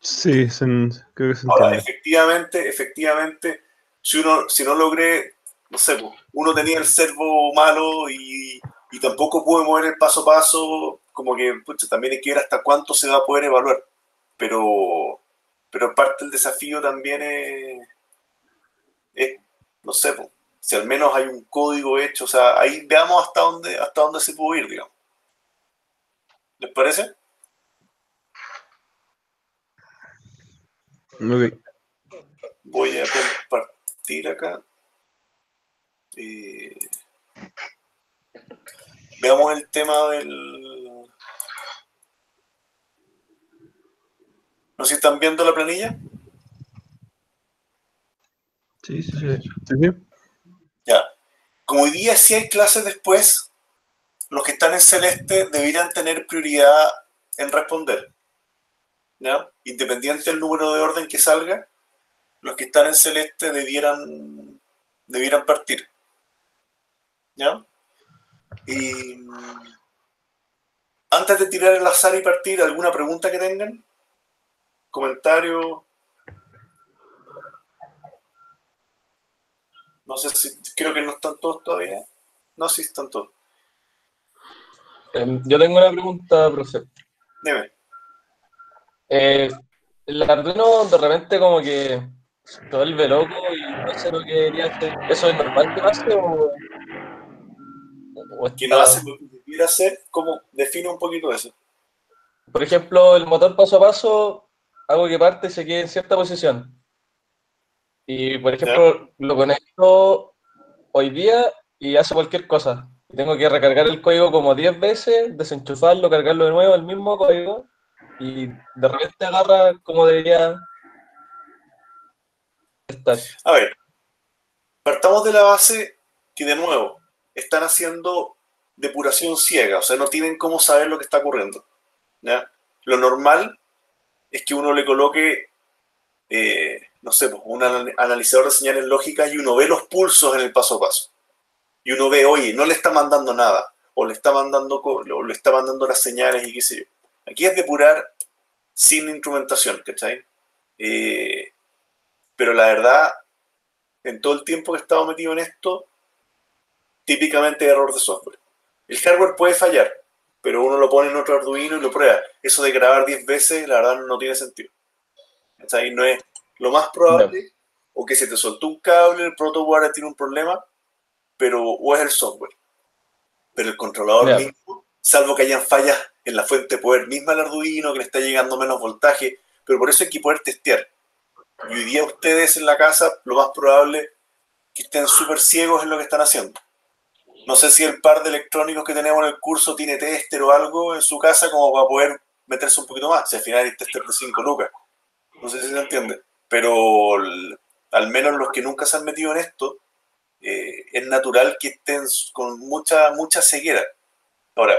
Sí, creo que se Ahora, efectivamente, efectivamente, si uno si no logré, no sé, uno tenía el servo malo y, y tampoco pude mover el paso a paso, como que también hay que ver hasta cuánto se va a poder evaluar. Pero, pero parte del desafío también es, es no sé, si al menos hay un código hecho, o sea, ahí veamos hasta dónde, hasta dónde se puede ir, digamos. ¿Les parece? Voy a compartir acá. Eh, veamos el tema del... ¿No sé si están viendo la planilla? Sí, sí, sí. Ya. Como hoy día sí hay clases después, los que están en celeste deberían tener prioridad en responder. ¿Ya? Independiente del número de orden que salga, los que están en celeste debieran, debieran partir. ¿Ya? Y antes de tirar el azar y partir, ¿alguna pregunta que tengan? ¿Comentario? No sé si, creo que no están todos todavía. No, sí están todos. Em, yo tengo una pregunta, profesor. Dime. Eh, el Arduino de repente como que se vuelve loco y no sé lo que debería hacer. ¿Eso es normal que pase o...? o que no hace lo que debiera hacer? ¿Cómo define un poquito eso? Por ejemplo, el motor paso a paso, hago que parte y se quede en cierta posición. Y, por ejemplo, lo conecto hoy día y hace cualquier cosa. Tengo que recargar el código como 10 veces, desenchufarlo, cargarlo de nuevo, el mismo código, y de repente agarra como debería estar. A ver, partamos de la base que, de nuevo, están haciendo depuración ciega, o sea, no tienen cómo saber lo que está ocurriendo. Lo normal es que uno le coloque eh, no sé, pues, un analizador de señales lógicas y uno ve los pulsos en el paso a paso. Y uno ve, oye, no le está mandando nada, o le está mandando, o le está mandando las señales y qué sé yo. Aquí es depurar sin instrumentación, ¿cachai? Eh, pero la verdad, en todo el tiempo que he estado metido en esto, típicamente error de software. El hardware puede fallar, pero uno lo pone en otro Arduino y lo prueba. Eso de grabar 10 veces, la verdad, no tiene sentido. ¿Cachai? No es, lo más probable, o que se te soltó un cable, el protoboard tiene un problema, pero o es el software. Pero el controlador mismo, salvo que hayan fallas en la fuente de poder misma del Arduino, que le está llegando menos voltaje, pero por eso hay que poder testear. Y hoy día ustedes en la casa, lo más probable que estén súper ciegos en lo que están haciendo. No sé si el par de electrónicos que tenemos en el curso tiene tester o algo en su casa como para poder meterse un poquito más. Si al final hay tester de 5 lucas. No sé si se entiende pero al menos los que nunca se han metido en esto, eh, es natural que estén con mucha, mucha ceguera. Ahora,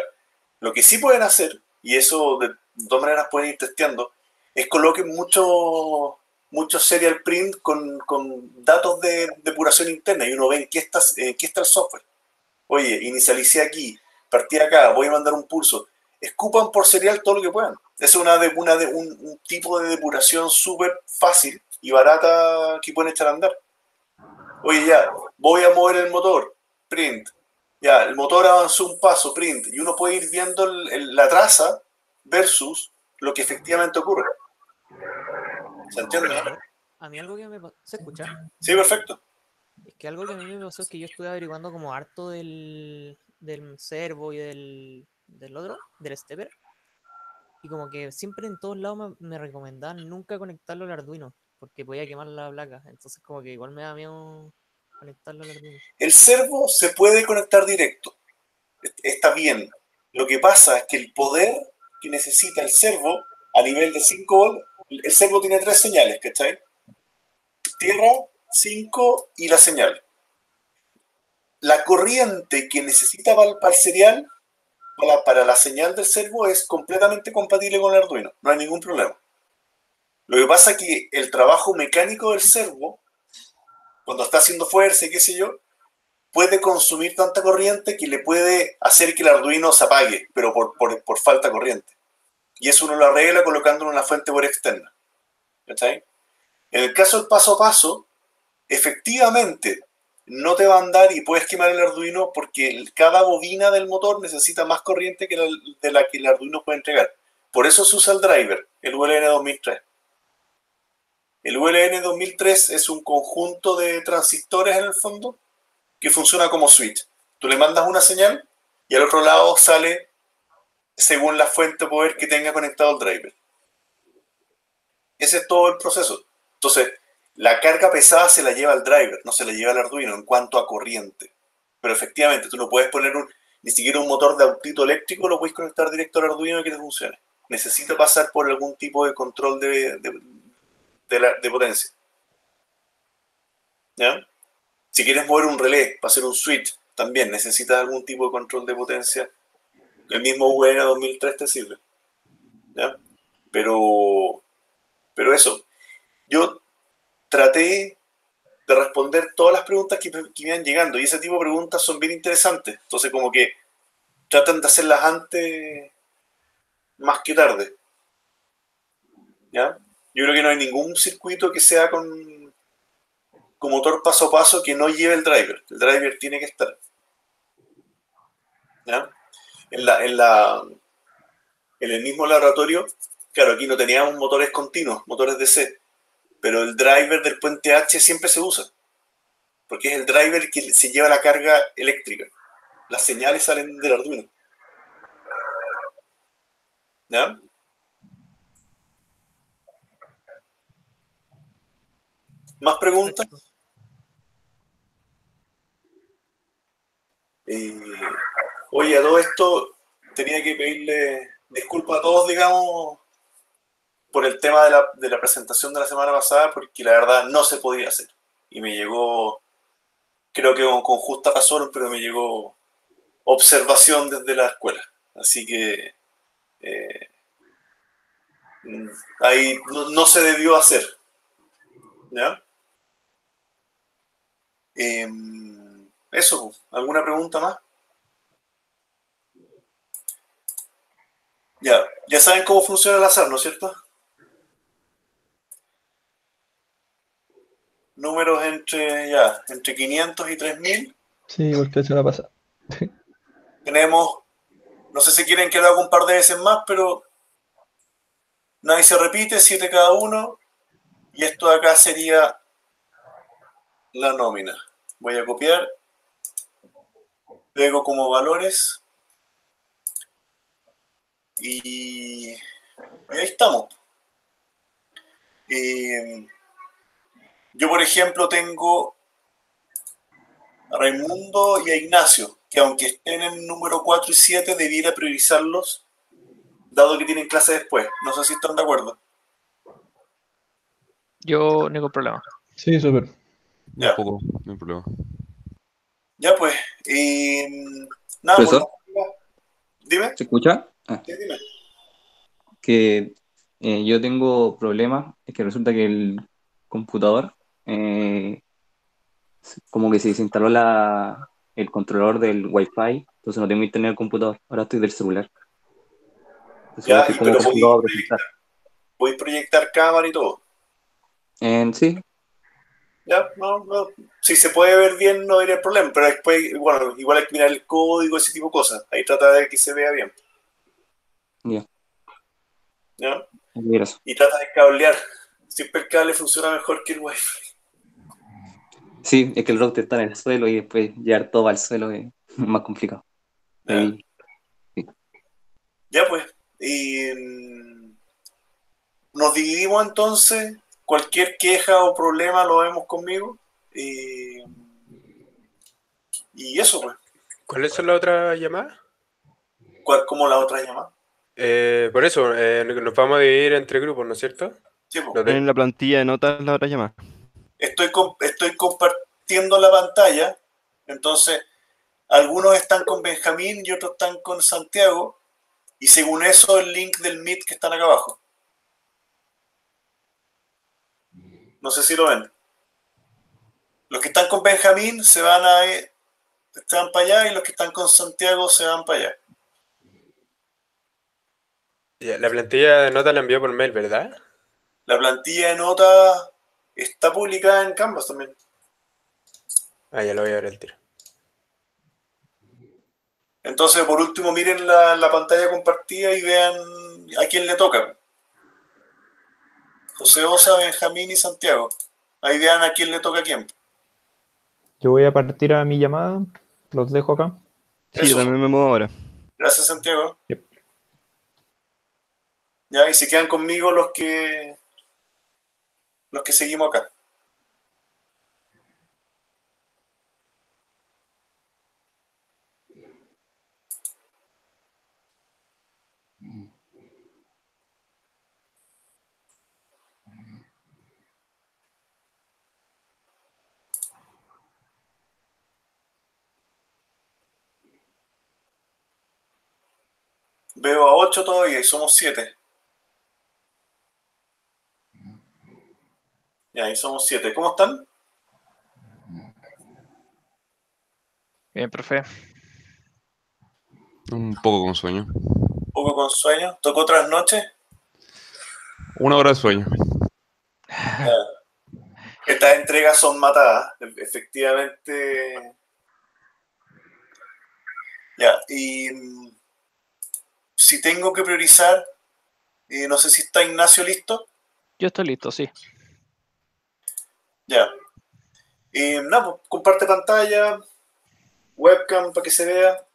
lo que sí pueden hacer, y eso de dos maneras pueden ir testeando, es coloquen mucho, mucho serial print con, datos de depuración interna y uno ve en qué, está, en está el software. Oye, inicialicé aquí, partí acá, voy a mandar un pulso. Escupan por serial todo lo que puedan. Es una de, una de, un, tipo de depuración súper fácil y barata que pueden echar a andar. Oye, ya, voy a mover el motor, print. Ya, el motor avanzó un paso, print. Y uno puede ir viendo la traza versus lo que efectivamente ocurre. ¿Se entiende? A mí algo que me ¿Se escucha? Sí, perfecto. Es que algo que a mí me pasó es que yo estuve averiguando como harto del, del servo y del, del otro, del stepper. Y como que siempre en todos lados me, recomendaban nunca conectarlo al Arduino, porque podía quemar la placa. Entonces como que igual me da miedo conectarlo al Arduino. El servo se puede conectar directo. Está bien. Lo que pasa es que el poder que necesita el servo a nivel de 5 volts, el servo tiene tres señales, ¿cachai? Tierra, 5 y la señal. La corriente que necesita para el serial para, la señal del servo es completamente compatible con el Arduino, no hay ningún problema. Lo que pasa es que el trabajo mecánico del servo, cuando está haciendo fuerza y qué sé yo, puede consumir tanta corriente que le puede hacer que el Arduino se apague, pero por, falta de corriente. Y eso uno lo arregla colocándolo en una fuente por externa. ¿cachai? En el caso del paso a paso, efectivamente no te va a andar y puedes quemar el Arduino porque cada bobina del motor necesita más corriente que la, de la que el Arduino puede entregar. Por eso se usa el driver, el ULN 2003. El ULN 2003 es un conjunto de transistores en el fondo que funciona como switch. Tú le mandas una señal y al otro lado sale según la fuente de poder que tenga conectado el driver. Ese es todo el proceso. Entonces, la carga pesada se la lleva el driver, no se la lleva el Arduino en cuanto a corriente. Pero efectivamente, tú no puedes poner un, ni siquiera un motor de autito eléctrico, lo puedes conectar directo al Arduino y que te funcione. Necesita pasar por algún tipo de control de, de, de potencia. Si quieres mover un relé para hacer un switch, también necesitas algún tipo de control de potencia. El mismo UN 2003 te sirve. ¿Ya? Pero, pero eso, yo traté de responder todas las preguntas que, que me iban llegando y ese tipo de preguntas son bien interesantes. Entonces, como que tratan de hacerlas antes más que tarde. ¿Ya? Yo creo que no hay ningún circuito que sea con, con motor paso a paso que no lleve el driver. El driver tiene que estar. ¿Ya? En, la, en, la, en el mismo laboratorio, claro, aquí no teníamos motores continuos, motores DC, pero el driver del puente H siempre se usa. Porque es el driver que se lleva la carga eléctrica. Las señales salen del Arduino. ¿Ya? ¿Más preguntas? Eh, oye, a todo esto tenía que pedirle disculpas a todos, digamos, por el tema de la, de la presentación de la semana pasada, porque la verdad no se podía hacer. Y me llegó, creo que con, con justa razón, pero me llegó observación desde la escuela. Así que eh, mm, ahí no, no se debió hacer. ¿Ya? Em, eso, ¿alguna pregunta más? Ya, ya saben cómo funciona el azar, ¿no es cierto? Números entre, ya, entre 500 y 3000. Sí, igual que la pasada. Tenemos, no sé si quieren que lo haga un par de veces más, pero nadie se repite, 7 cada uno. Y esto de acá sería la nómina. Voy a copiar. Pego como valores. Y, y ahí estamos. Eh, yo, por ejemplo, tengo a Raimundo y a Ignacio, que aunque estén en número 4 y 7, debiera priorizarlos, dado que tienen clase después. No sé si están de acuerdo. Yo ningún problema. Sí, súper. Ya. Un poco, no hay problema. Ya pues, eh, nada, pues, dime, ¿Se escucha? Ah, sí, dime. que eh, yo tengo problemas, es que resulta que el computador eh, como que se desinstaló la, el controlador del Wi-Fi, entonces no tengo internet en el computador, ahora estoy del celular. Entonces Ya, ahora estoy y como pero voy- presentar. Voy a proyectar cámara y todo. En sí, Ya, no, no. Si se puede ver bien, no habría problema, pero después, bueno, igual hay que mirar el código, ese tipo de cosas. Ahí trata de que se vea bien. Ya. ¿Ya? gracias. Y trata de cablear. Siempre el cable funciona mejor que el wifi. Sí, es que el router está en el suelo y después llevar todo al suelo es más complicado. Ya pues, y, mm, nos dividimos entonces, cualquier queja o problema lo vemos conmigo. Y, y eso pues, ¿Cuáles son las otras llamadas? ¿Cuál- como la otra llamada. Eh, por eso, eh, nos vamos a dividir entre grupos, ¿no es cierto? Sí, pues, En la plantilla de notas la otra llamada. estoy, estoy compartiendo la pantalla, entonces algunos están con Benjamín y otros están con Santiago, y según eso el link del Meet que están acá abajo. No sé si lo ven. Los que están con Benjamín se van a se van para allá y los que están con Santiago se van para allá. La plantilla de nota la envió por mail, ¿verdad? la plantilla de notas está publicada en Canvas también. Ah, ya lo voy a ver el tiro. Entonces, por último, miren la, la pantalla compartida y vean a quién le toca. José Osa, Benjamín y Santiago. Ahí vean a quién le toca a quién. Yo voy a partir a mi llamada. Los dejo acá. Sí, yo Eso. también me muevo ahora. Gracias, Santiago. Yep. Ya, y se quedan conmigo los que los que seguimos acá. Veo a 8 todavía y somos 7. Ya, ahí somos 7. ¿Cómo están? Bien, profe. Un poco con sueño. Un poco con sueño. ¿Tocó otras noches? Una hora de sueño. Estas entregas son matadas, efectivamente. Ya, y mm, si tengo que priorizar, eh, no sé si está Ignacio listo. Yo estoy listo, sí. Ya. Eh, nada, pues, comparte pantalla, webcam para que se vea.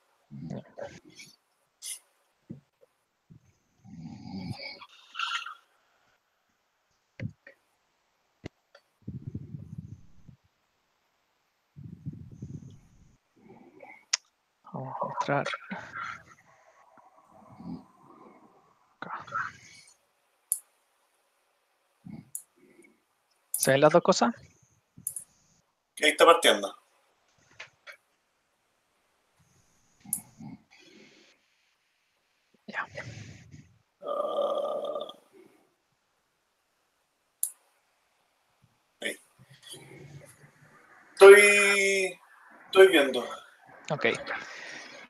Vamos a mostrar. ¿Se ven las dos cosas? Ahí está partiendo. Ya. Ah. Ahí. Estoy, estoy viendo. Ok.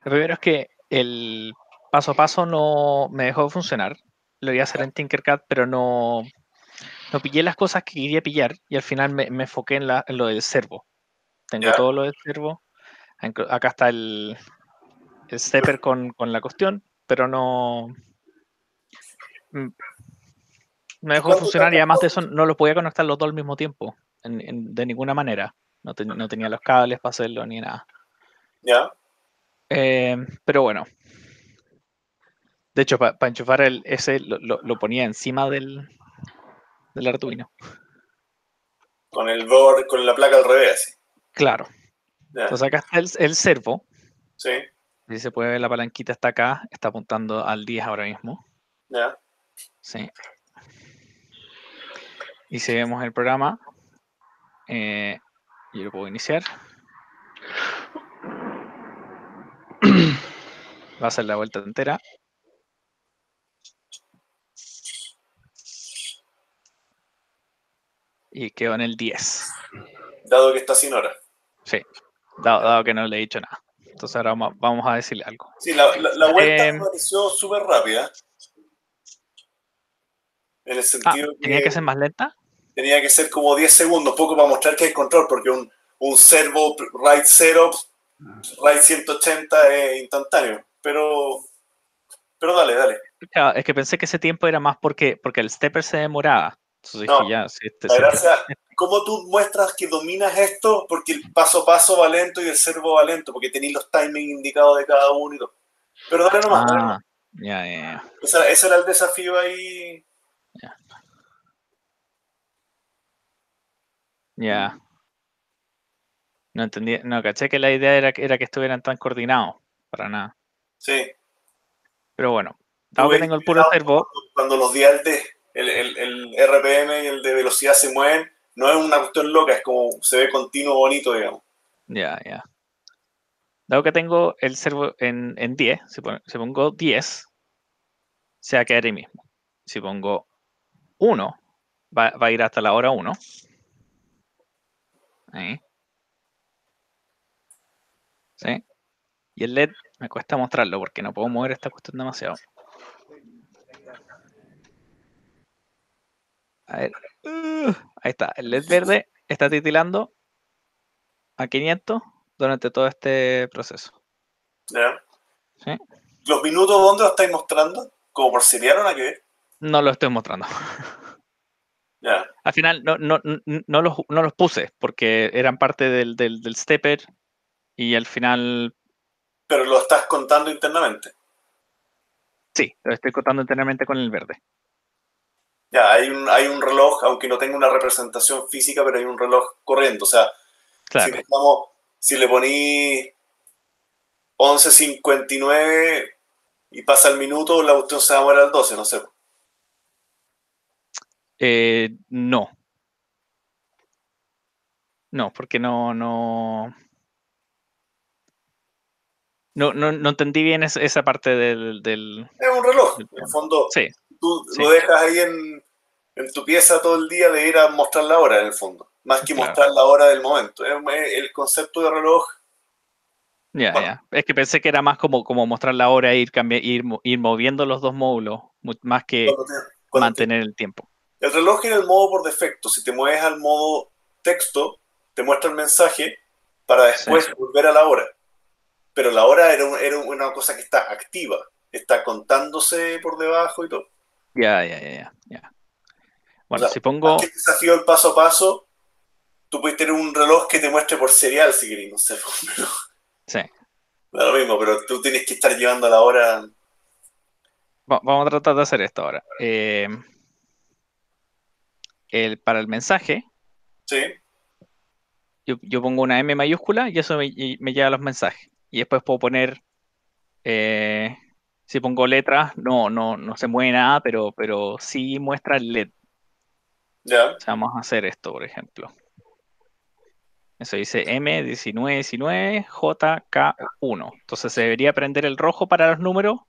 Lo primero es que el paso a paso no me dejó de funcionar. Lo iba a hacer en Tinkercad, pero no, no pillé las cosas que quería pillar y al final me, me enfoqué en, la- en lo del servo. Tengo Ya. todo lo del servo. Acá está el, el stepper con, con la cuestión, pero no. mm, Me dejó de ¿Cuánto funcionar y además de eso no lo podía conectar los dos al mismo tiempo, en- en- de ninguna manera. No, ten- no tenía los cables para hacerlo ni nada. ¿Ya? Eh, pero bueno. De hecho, para enchufar el ese lo, lo- lo ponía encima del, del Arduino. Con el board, con la placa al revés. Claro. Entonces acá está el, el servo. Sí, Si se puede ver, la palanquita está acá. Está apuntando al 10 ahora mismo. ya. Sí. Y si vemos el programa, eh, yo lo puedo iniciar. Va a hacer la vuelta entera. Y quedó en el 10. Dado que está sin hora. Sí. Dado, dado que no le he dicho nada. Entonces ahora vamos, vamos a decirle algo. Sí, la, la, la vuelta Eh, me pareció súper rápida. En el Ah, sentido tenía que ser más lenta. tenía que ser como 10 segundos, poco para mostrar que hay control, porque un, un servo RAID 0, RAID 180 es instantáneo. Pero, pero dale, dale. Es que pensé que ese tiempo era más porque, porque el stepper se demoraba. Entonces No, ya, si este, La gracia, ¿cómo tú muestras que dominas esto? Porque el paso a paso va lento y el servo va lento, porque tenéis los timings indicados de cada uno y todo. Pero dale nomás. Ah, ya, ya, ya. Ese, ese era el desafío ahí. Ya. No entendí, no, caché que la idea era, que- era que estuvieran tan coordinados, para nada. Sí. Pero bueno, dado que tengo el puro servo, Cuando los dial de el, el, el RPM y el de velocidad se mueven, no es una cuestión loca, es como se ve continuo bonito, digamos. ya, ya. Dado que tengo el servo en, en 10, si, pon- si pongo 10, se va a quedar ahí mismo. Si pongo 1, va, va a ir hasta la hora 1. Ahí. ¿Sí? Y el LED me cuesta mostrarlo porque no puedo mover esta cuestión demasiado. A ver. Uh, ahí está. El LED verde está titilando a 500 durante todo este proceso. ¿Ya? Sí. ¿Los minutos dónde lo estáis mostrando? ¿Como por nada que ver? No lo estoy mostrando. Ya. Al final no, no, no, no los, no los puse porque eran parte del, del, del stepper y al final Pero lo estás contando internamente. sí, lo estoy contando internamente con el verde. Ya, hay un, hay un reloj, aunque no tenga una representación física, pero hay un reloj corriendo. O sea, si, Claro, le damos- si le poní 11.59 y pasa el minuto, la cuestión se va a mover al 12, no sé. Eh, no. No, porque no, no. No, no, no entendí bien esa, esa parte del, del- Es un reloj. En el fondo, Sí, tú sí. lo dejas ahí en, en tu pieza todo el día de ir a mostrar la hora, en el fondo. Más que Claro. mostrar la hora del momento. El concepto de reloj, ya, Bueno. ya. Es que pensé que era más como, como mostrar la hora e ir, ir, ir moviendo los dos módulos, más que cuando te- cuando te- mantener el tiempo. El reloj era el modo por defecto. Si te mueves al modo texto, te muestra el mensaje para después Sí. volver a la hora. Pero la hora era, un- era una cosa que está activa. Está contándose por debajo y todo. Ya, ya, ya, ya. ya. Bueno, sea, si pongo. Más que el desafío el paso a paso, tú puedes tener un reloj que te muestre por serial si querés, no sé. Pero, Sí. da lo mismo, pero tú tienes que estar llevando la hora. Va- Vamos a tratar de hacer esto ahora. Eh, el, para el mensaje, Sí, yo, yo pongo una M mayúscula y eso me, y me lleva los mensajes. Y después puedo poner, eh, si pongo letras, no, no, no se mueve nada, pero, pero sí muestra el LED. O sea, vamos a hacer esto, por ejemplo. Eso dice M1919 JK1. Entonces se debería prender el rojo para los números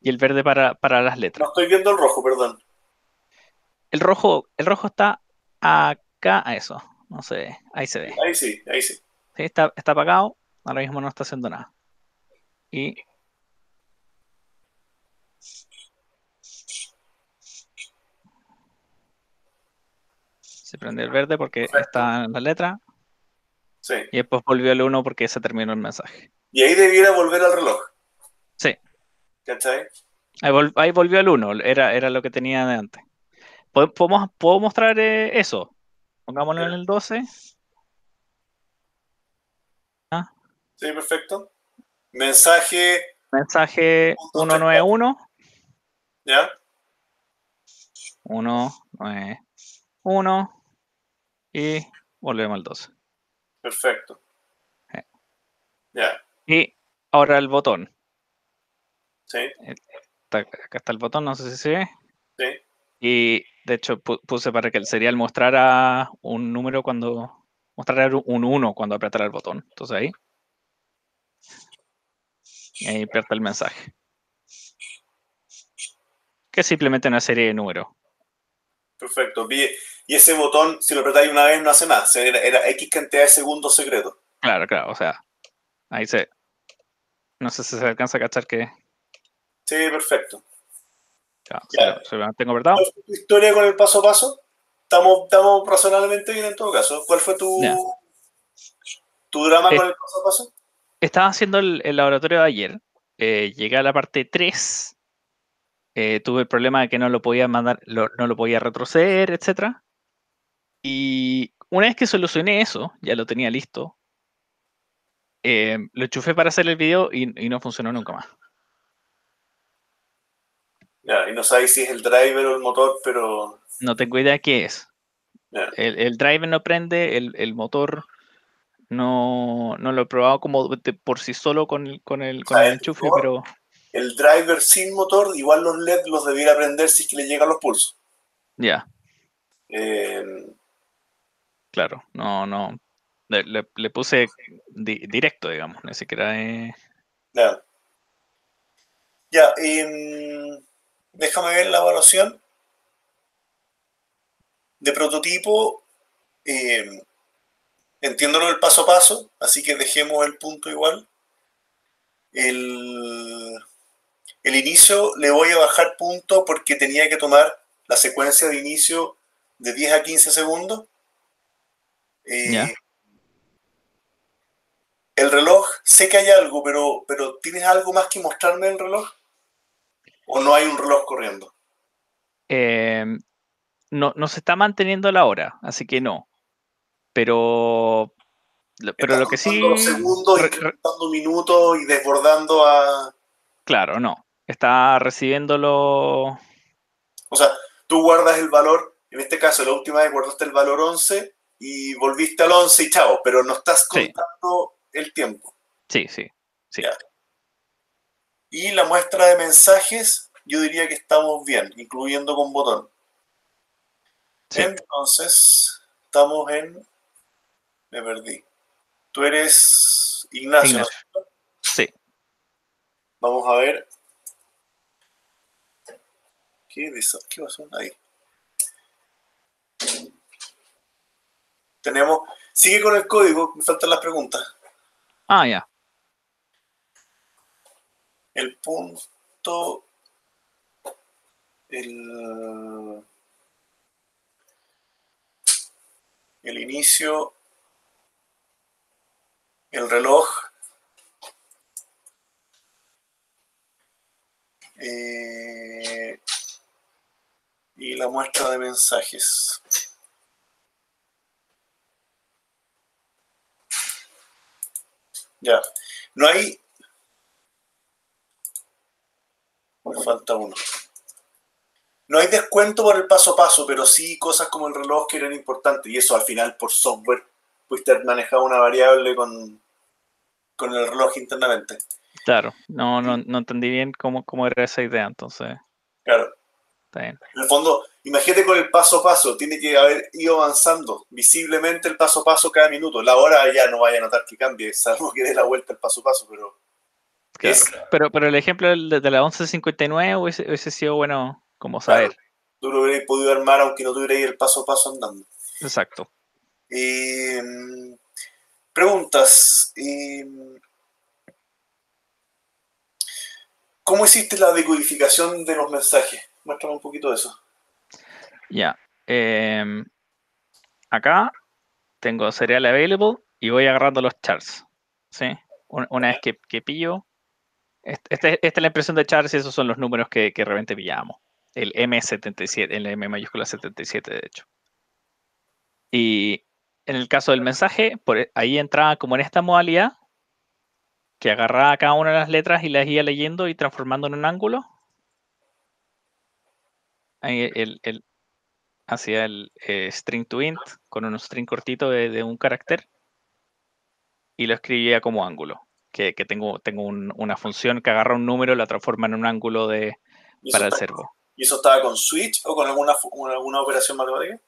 y el verde para, para las letras. No estoy viendo el rojo, perdón. El rojo, el rojo está acá, a eso. No ve, ahí se ve. Ahí sí, ahí sí. Sí, está, está apagado, ahora mismo no está haciendo nada. Y se prendió el verde porque está en la letra Sí. y después volvió el 1 porque se terminó el mensaje. Y ahí debiera volver al reloj. Sí. ¿Cachai? Ahí, vol- ahí volvió el 1, era, era lo que tenía de antes. ¿Puedo, podemos- puedo mostrar eh, eso? Pongámoslo en el 12. Sí, perfecto. Mensaje, Mensaje Un, dos, tres, 191. ¿ya? 191 y volvemos al 12. Perfecto. Sí. Ya, Y ahora el botón. sí, Está- acá está el botón, no sé si se ve. sí. Y de hecho pu- puse para que el serial mostrara un número cuando mostrara un 1 cuando apretara el botón. Entonces ahí. Y ahí aprieta el mensaje. Que es simplemente una serie de números. Perfecto. Vi- Y ese botón, si lo apretáis una vez, no hace nada. Era, era X cantidad de segundos secretos. Claro, claro, o sea, ahí se. No sé si se alcanza a cachar que. Sí, perfecto. ya, Ya. se lo- se lo mantengo apretado. ¿Cuál fue tu historia con el paso a paso? Estamos, estamos razonablemente bien en todo caso. ¿Cuál fue tu, Ya. tu drama Eh, con el paso a paso? Estaba haciendo el, el laboratorio de ayer. eh, llegué a la parte 3. eh, tuve el problema de que no lo podía mandar, lo- no lo podía retroceder, etc. Y una vez que solucioné eso, ya lo tenía listo. eh, lo enchufé para hacer el video y, y no funcionó nunca más. Ya, y no sabéis si es el driver o el motor, pero. No tengo idea qué es. El, el driver no prende, el, el motor no, no lo he probado como de- por sí solo con el, con el, con sea, el el enchufe, motor- pero El driver sin motor, igual los LED los debiera prender si es que le llegan los pulsos. ya, Eh, claro, no, no. Le, puse di- directo, digamos, ni siquiera eh, ya. Em, déjame ver la evaluación. De prototipo, em, entiendo del paso a paso, así que dejemos el punto igual. El, el inicio le voy a bajar punto porque tenía que tomar la secuencia de inicio de 10 a 15 segundos. Eh, Ya. El reloj, sé que hay algo, pero, pero ¿tienes algo más que mostrarme del reloj? ¿O no hay un reloj corriendo? Eh, no, no se está manteniendo la hora, así que no. Pero, pero Estás lo que sí, segundos, re- incrementando minutos y desbordando a... claro, no. Está recibiéndolo. O sea, tú guardas el valor, en este caso, la última vez guardaste el valor 11 y volviste al 11 y chao, pero no estás Sí. contando el tiempo. Sí, sí. Sí. Ya. Y la muestra de mensajes, yo diría que estamos bien, incluyendo con botón. Sí. Entonces, estamos en... Me perdí. Tú eres Ignacio. Sí. Vamos a ver. ¿Qué, ¿Qué pasó ahí? Tenemos. Sigue con el código, me faltan las preguntas. Ah, ya. El punto. El. El inicio. El reloj. eh, y la muestra de mensajes. Ya. No hay. Me falta uno. No hay descuento por el paso a paso, pero sí cosas como el reloj que eran importantes. Y eso al final por software pudiste haber manejado una variable con, con el reloj internamente. Claro. No, no, no entendí bien cómo, cómo era esa idea, entonces Claro. Está bien. En el fondo, imagínate con el paso a paso, tiene que haber ido avanzando visiblemente el paso a paso cada minuto. La hora ya no vaya a notar que cambie, salvo que dé la vuelta el paso a paso, pero Claro. es- Pero, pero el ejemplo de, la 1159 hubiese, hubiese sido bueno como saber. tú lo hubierais podido armar aunque no tuvierais el paso a paso andando. Exacto. Eh, preguntas. eh, ¿Cómo hiciste la decodificación de los mensajes? Muéstrame un poquito de eso. Ya. em, acá tengo serial available y voy agarrando los charts. ¿sí? Un- Una vez que, que pillo. este- esta es la impresión de charts y esos son los números que, que de repente pillamos. El M77, el M mayúscula 77, de hecho. Y en el caso del mensaje, por e- ahí entraba como en esta modalidad, que agarraba cada una de las letras y las iba leyendo y transformando en un ángulo. Ahí el, el- hacía el eh, string to int con un string cortito de, de un carácter y lo escribía como ángulo. Que, que tengo, tengo un- una función que agarra un número y la transforma en un ángulo de, ¿Y eso, para el está- servo. ¿Y eso estaba con switch o con alguna, fu- con alguna operación matemática?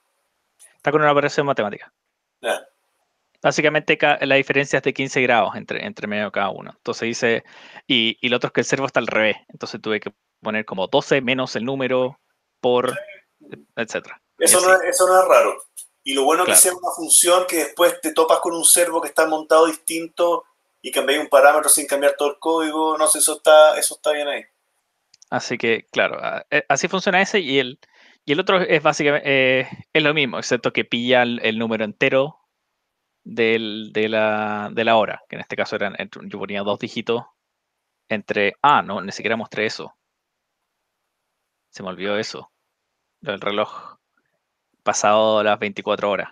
Está con una operación matemática. Básicamente ca- la diferencia es de 15 grados entre, entre medio de cada uno. Entonces dice, y, y lo otro es que el servo está al revés. Entonces tuve que poner como 12 menos el número por, etcétera. Eso no, eso no es raro. Y lo bueno Claro. que sea una función que después te topas con un servo que está montado distinto y cambiáis un parámetro sin cambiar todo el código. No sé, eso está, eso está bien ahí. Así que, claro, eh, así funciona ese y el, y el otro es básicamente eh, es lo mismo, excepto que pilla el, el número entero del- de, la, de la hora, que en este caso eran, yo ponía dos dígitos entre, ah, no, ni siquiera mostré eso. Se me olvidó eso, lo del reloj pasado las 24 horas.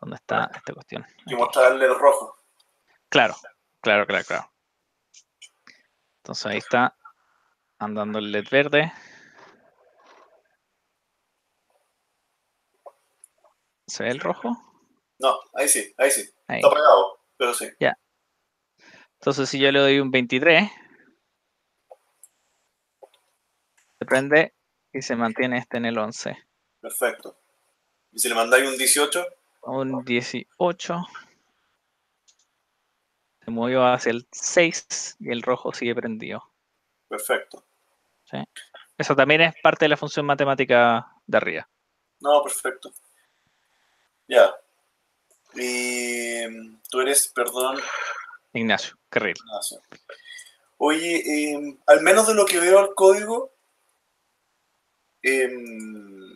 ¿Dónde está esta cuestión? Y mostrarle el rojo. Claro, claro, claro, claro. Entonces ahí está andando el LED verde. ¿Se ve el rojo? No, ahí sí, ahí sí. Ahí. Está apagado, pero sí. Entonces si yo le doy un 23, se prende y se mantiene este en el 11. Perfecto. Y si le mandáis un 18, Un 18. Se movió hacia el 6 y el rojo sigue prendido. perfecto. Eso también es parte de la función matemática de arriba. No, perfecto. Ya. Y mm, tú eres, perdón, Ignacio, Carril. Ignacio. Oye, eh, al menos de lo que veo al código, em,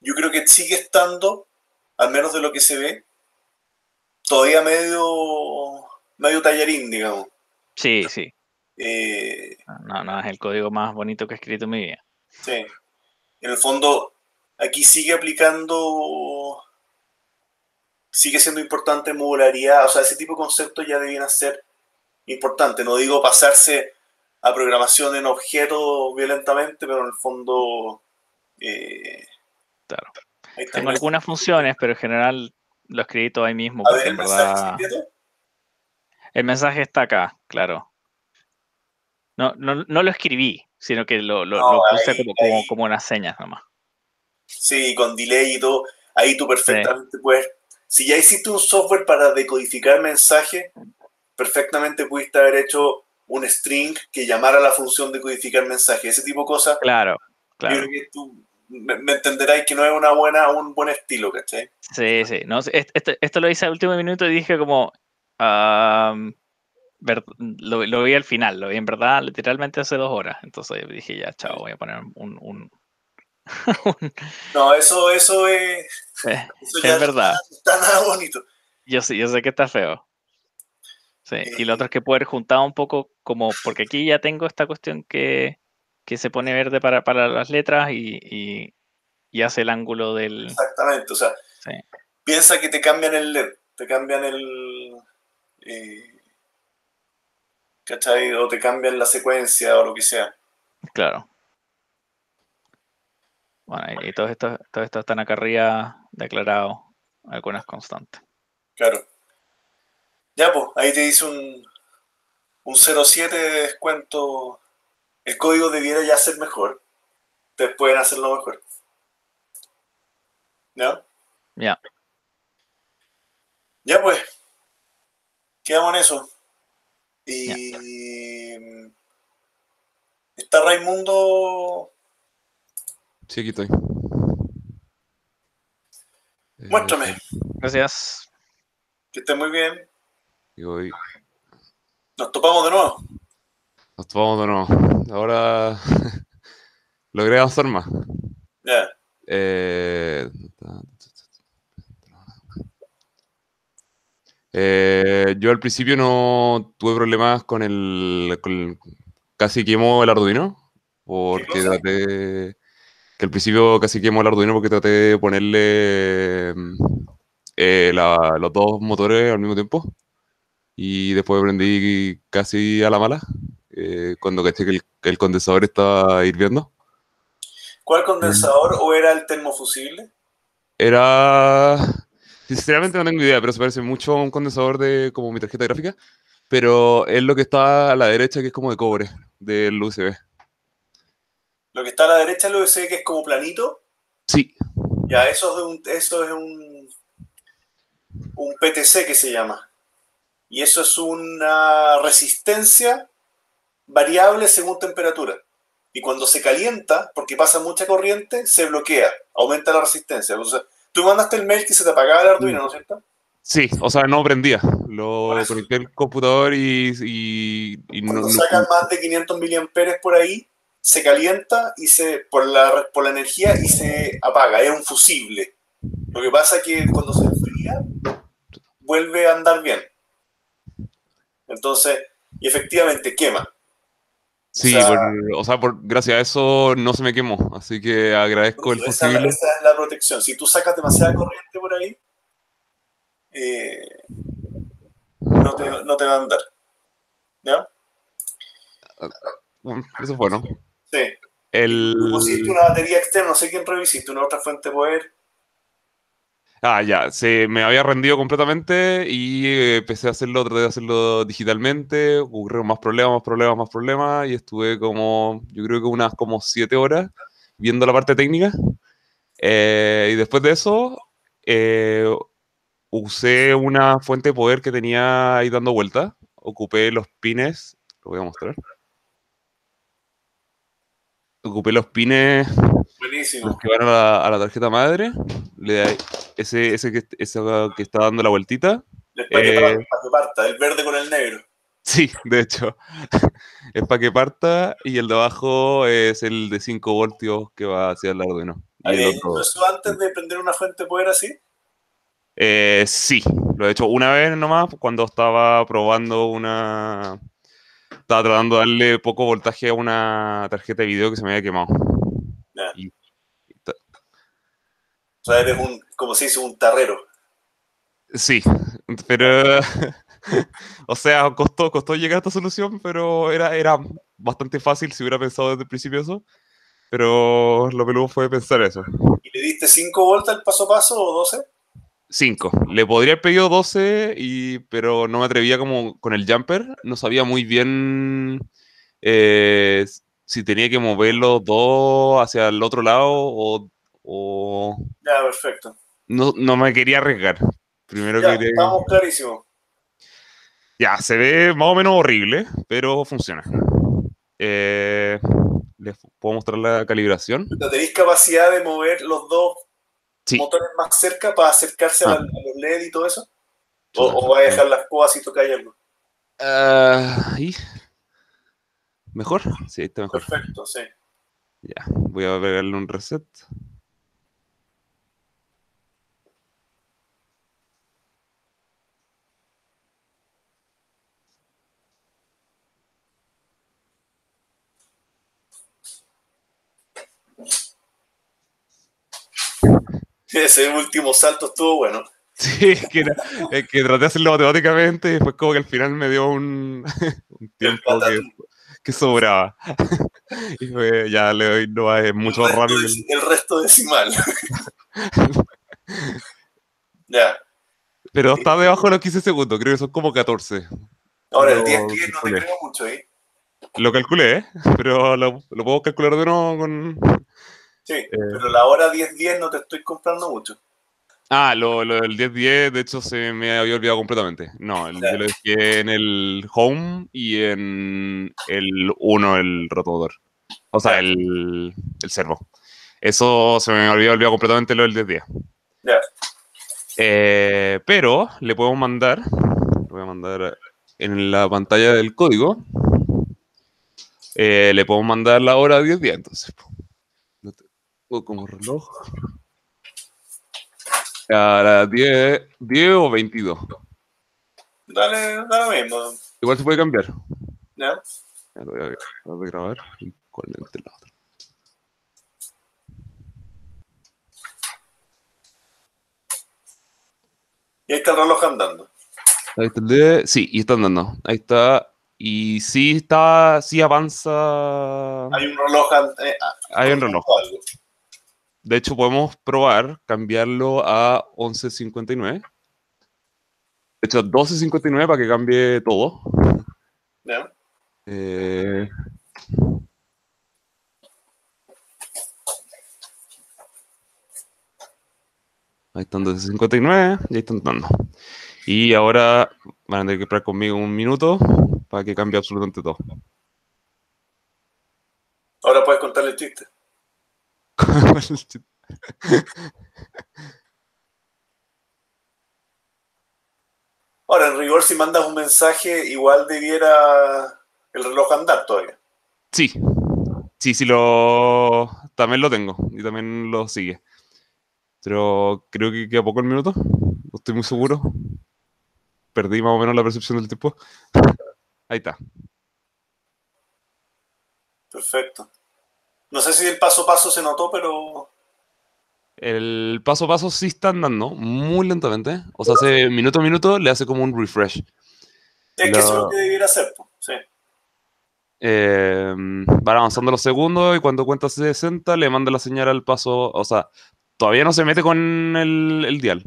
yo creo que sigue estando, al menos de lo que se ve, todavía medio, medio tallarín, digamos. Sí, sí. Eh, No, no, es el código más bonito que he escrito en mi vida. Sí. En el fondo, aquí sigue aplicando, sigue siendo importante modularidad, o sea, ese tipo de conceptos ya debían ser importantes. No digo pasarse a programación en objetos violentamente, pero en el fondo... eh, Claro. Tengo algunas funciones, pero en general lo escribí todo ahí mismo, A ver, el mensaje verdad secreto. el mensaje está acá, claro. No, no, no lo escribí, sino que lo, lo- No, lo puse ahí- como, ahí. como unas señas nomás. Sí, con delay y todo. Ahí tú perfectamente puedes. Si ya hiciste un software para decodificar mensajes, perfectamente pudiste haber hecho un string que llamara a la función decodificar mensajes. Ese tipo de cosas. Claro, Yo claro. creo que tú me, me entenderáis que no es una buena, un buen estilo, ¿cachai? Sí, sí. No, esto, esto lo hice al último minuto y dije como... ver- lo, lo vi al final, lo vi en verdad literalmente hace dos horas. Entonces dije, ya, chao, voy a poner un- un- No, eso, eso es. eh, Eso es verdad. no está nada bonito. Yo sí, yo sé que está feo. Sí, y lo otro es que poder juntar un poco como, porque aquí ya tengo esta cuestión que, que se pone verde para, para las letras y, y, y hace el ángulo del... Exactamente. O sea, Sí. piensa que te cambian el LED, te cambian el. eh, ¿Cachai? O te cambian la secuencia o lo que sea. Claro. Bueno, y, y todos estos, todos estos están acá arriba declarados, algunas constantes. Claro. Ya, pues, ahí te dice un, un 0.7 de descuento. El código debiera ya ser mejor. Ustedes pueden hacerlo mejor. ¿Ya? Ya. Ya, pues. Quedamos en eso. Y. Está Raimundo. Sí, aquí estoy. Eh, Muéstrame. Gracias. Que esté muy bien. y voy- Nos topamos de nuevo. Nos tomamos de nuevo. Ahora logré avanzar más. Ya. Eh, eh, yo al principio no tuve problemas con el, con el- casi quemó el Arduino porque traté que al principio casi quemó el Arduino porque traté de ponerle mm, eh, la- los dos motores al mismo tiempo y después aprendí casi a la mala eh, cuando caché que el, condensador estaba hirviendo. ¿Cuál condensador o era el termofusible? Era. Sinceramente no tengo idea, pero se parece mucho a un condensador de como mi tarjeta gráfica. Pero es lo que está a la derecha, que es como de cobre, del USB. Lo que está a la derecha lo sé que es como planito. Sí, Ya, eso es un, eso es un, un PTC que se llama. Y eso es una resistencia variable según temperatura. Y cuando se calienta, porque pasa mucha corriente, se bloquea, aumenta la resistencia. O sea, tú mandaste el mail que se te apagaba el Arduino, ¿no es cierto? sí, o sea, no prendía. Lo conecté al computador y, y, y no, Cuando no- sacan más de 500 miliamperes por ahí, se calienta y se por la, por la energía y se apaga. Es un fusible. Lo que pasa es que cuando se enfría, vuelve a andar bien. Entonces, y efectivamente quema. Sí, o sea- por- o sea, por, gracias a eso no se me quemó. Así que agradezco el esa, fusible. esa es la protección. Si tú sacas demasiada corriente por ahí, eh, no, te, no te va a andar. ¿Ya? Bueno, Eso es bueno. Sí. El... Pusiste una batería externa, no sé quién revisiste, una otra fuente de poder. Ah, ya, se me había rendido completamente y eh, empecé a hacerlo, traté de hacerlo digitalmente, ocurrieron más problemas, más problemas, más problemas y estuve como, yo creo que unas como siete horas viendo la parte técnica Eh, y después de eso eh, usé una fuente de poder que tenía ahí dando vuelta, ocupé los pines, lo voy a mostrar, ocupé los pines Buenísimo. los que van a la, a la tarjeta madre, le da ese, ese, que, ese que está dando la vueltita, que, Eh, para que parta, el verde con el negro. Sí, de hecho. es para que parta y el de abajo es el de 5 voltios que va hacia el Arduino. Y el ¿Había otro- hecho eso antes de prender una fuente de poder así? Eh, sí, lo he hecho una vez nomás cuando estaba probando una... Estaba tratando de darle poco voltaje a una tarjeta de video que se me había quemado. Y- O sea, eres un, como se dice, un tarrero. Sí, pero... o sea, costó, costó llegar a esta solución, pero era, era bastante fácil si hubiera pensado desde el principio eso. Pero lo peludo fue pensar eso. ¿Y le diste 5 volts al paso a paso o 12? 5. Le podría haber pedido 12, y, pero no me atrevía como con el jumper. No sabía muy bien eh, si tenía que mover los dos hacia el otro lado o, o- Ya, perfecto. no, no me quería arriesgar. Primero Ya, quería- estamos clarísimos. Ya, se ve más o menos horrible, pero funciona. Eh, les puedo mostrar la calibración. ¿No ¿Tenéis capacidad de mover los dos Sí. motores más cerca para acercarse a, Ah. a los LED y todo eso? ¿O, o vais a dejar las cosas y tocáis algo? Ah, ¿y? ¿Mejor? Sí, está mejor. Perfecto, sí. Ya, voy a pegarle un reset. Ese último salto estuvo bueno. Sí, es que, era- es que traté de hacerlo matemáticamente y después como que al final me dio un, un tiempo que, sobraba. Y fue, ya le doy, no es mucho más rápido. el- resto decimal. ya. Pero está debajo de los 15 segundos, creo que son como 14. Ahora, el Lo 10 10 no te creo mucho ahí. Lo calculé, ¿eh? pero lo, lo puedo calcular de nuevo con... Sí, pero la hora 10 10 no te estoy comprando mucho. Ah, lo, lo del 10-10, de hecho, se me había olvidado completamente. No, el, yo lo dejé en el home y en el 1 el rotomotor. O sea, el, el servo. Eso se me había olvidado completamente lo del 10-10. Ya. Eh, pero le podemos mandar, lo voy a mandar en la pantalla del código, eh, le podemos mandar la hora 10-10, entonces. Tengo como reloj. A las 10, 10 o 22. Dale, da lo mismo. Igual se puede cambiar. ¿Ya? Ya lo voy a, lo voy a grabar y con el otra. Y ahí está el reloj andando. Ahí está el de... Sí, y está andando. Ahí está. Y sí está, sí avanza. Hay un reloj. eh, ah, Hay un reloj. algo. De hecho, podemos probar cambiarlo a 11.59. De hecho, 12.59 para que cambie todo. ¿Ya? Eh, Ahí están 12.59 y ahí están dando. Y ahora van a tener que esperar conmigo un minuto para que cambie absolutamente todo. Ahora puedes contarle el chiste. Ahora, en rigor, si mandas un mensaje, igual debiera el reloj andar todavía. Sí, sí, sí, lo también lo tengo y también lo sigue. Pero creo que queda poco el minuto, no estoy muy seguro. Perdí más o menos la percepción del tiempo. Ahí está. Perfecto. No sé si el paso a paso se notó, pero El paso a paso sí está andando muy lentamente. O sea, hace minuto a minuto le hace como un refresh. es que eso es lo que debiera hacer. Sí. Eh, van avanzando los segundos y cuando cuenta 60 le manda la señal al paso. O sea, todavía no se mete con el, el dial.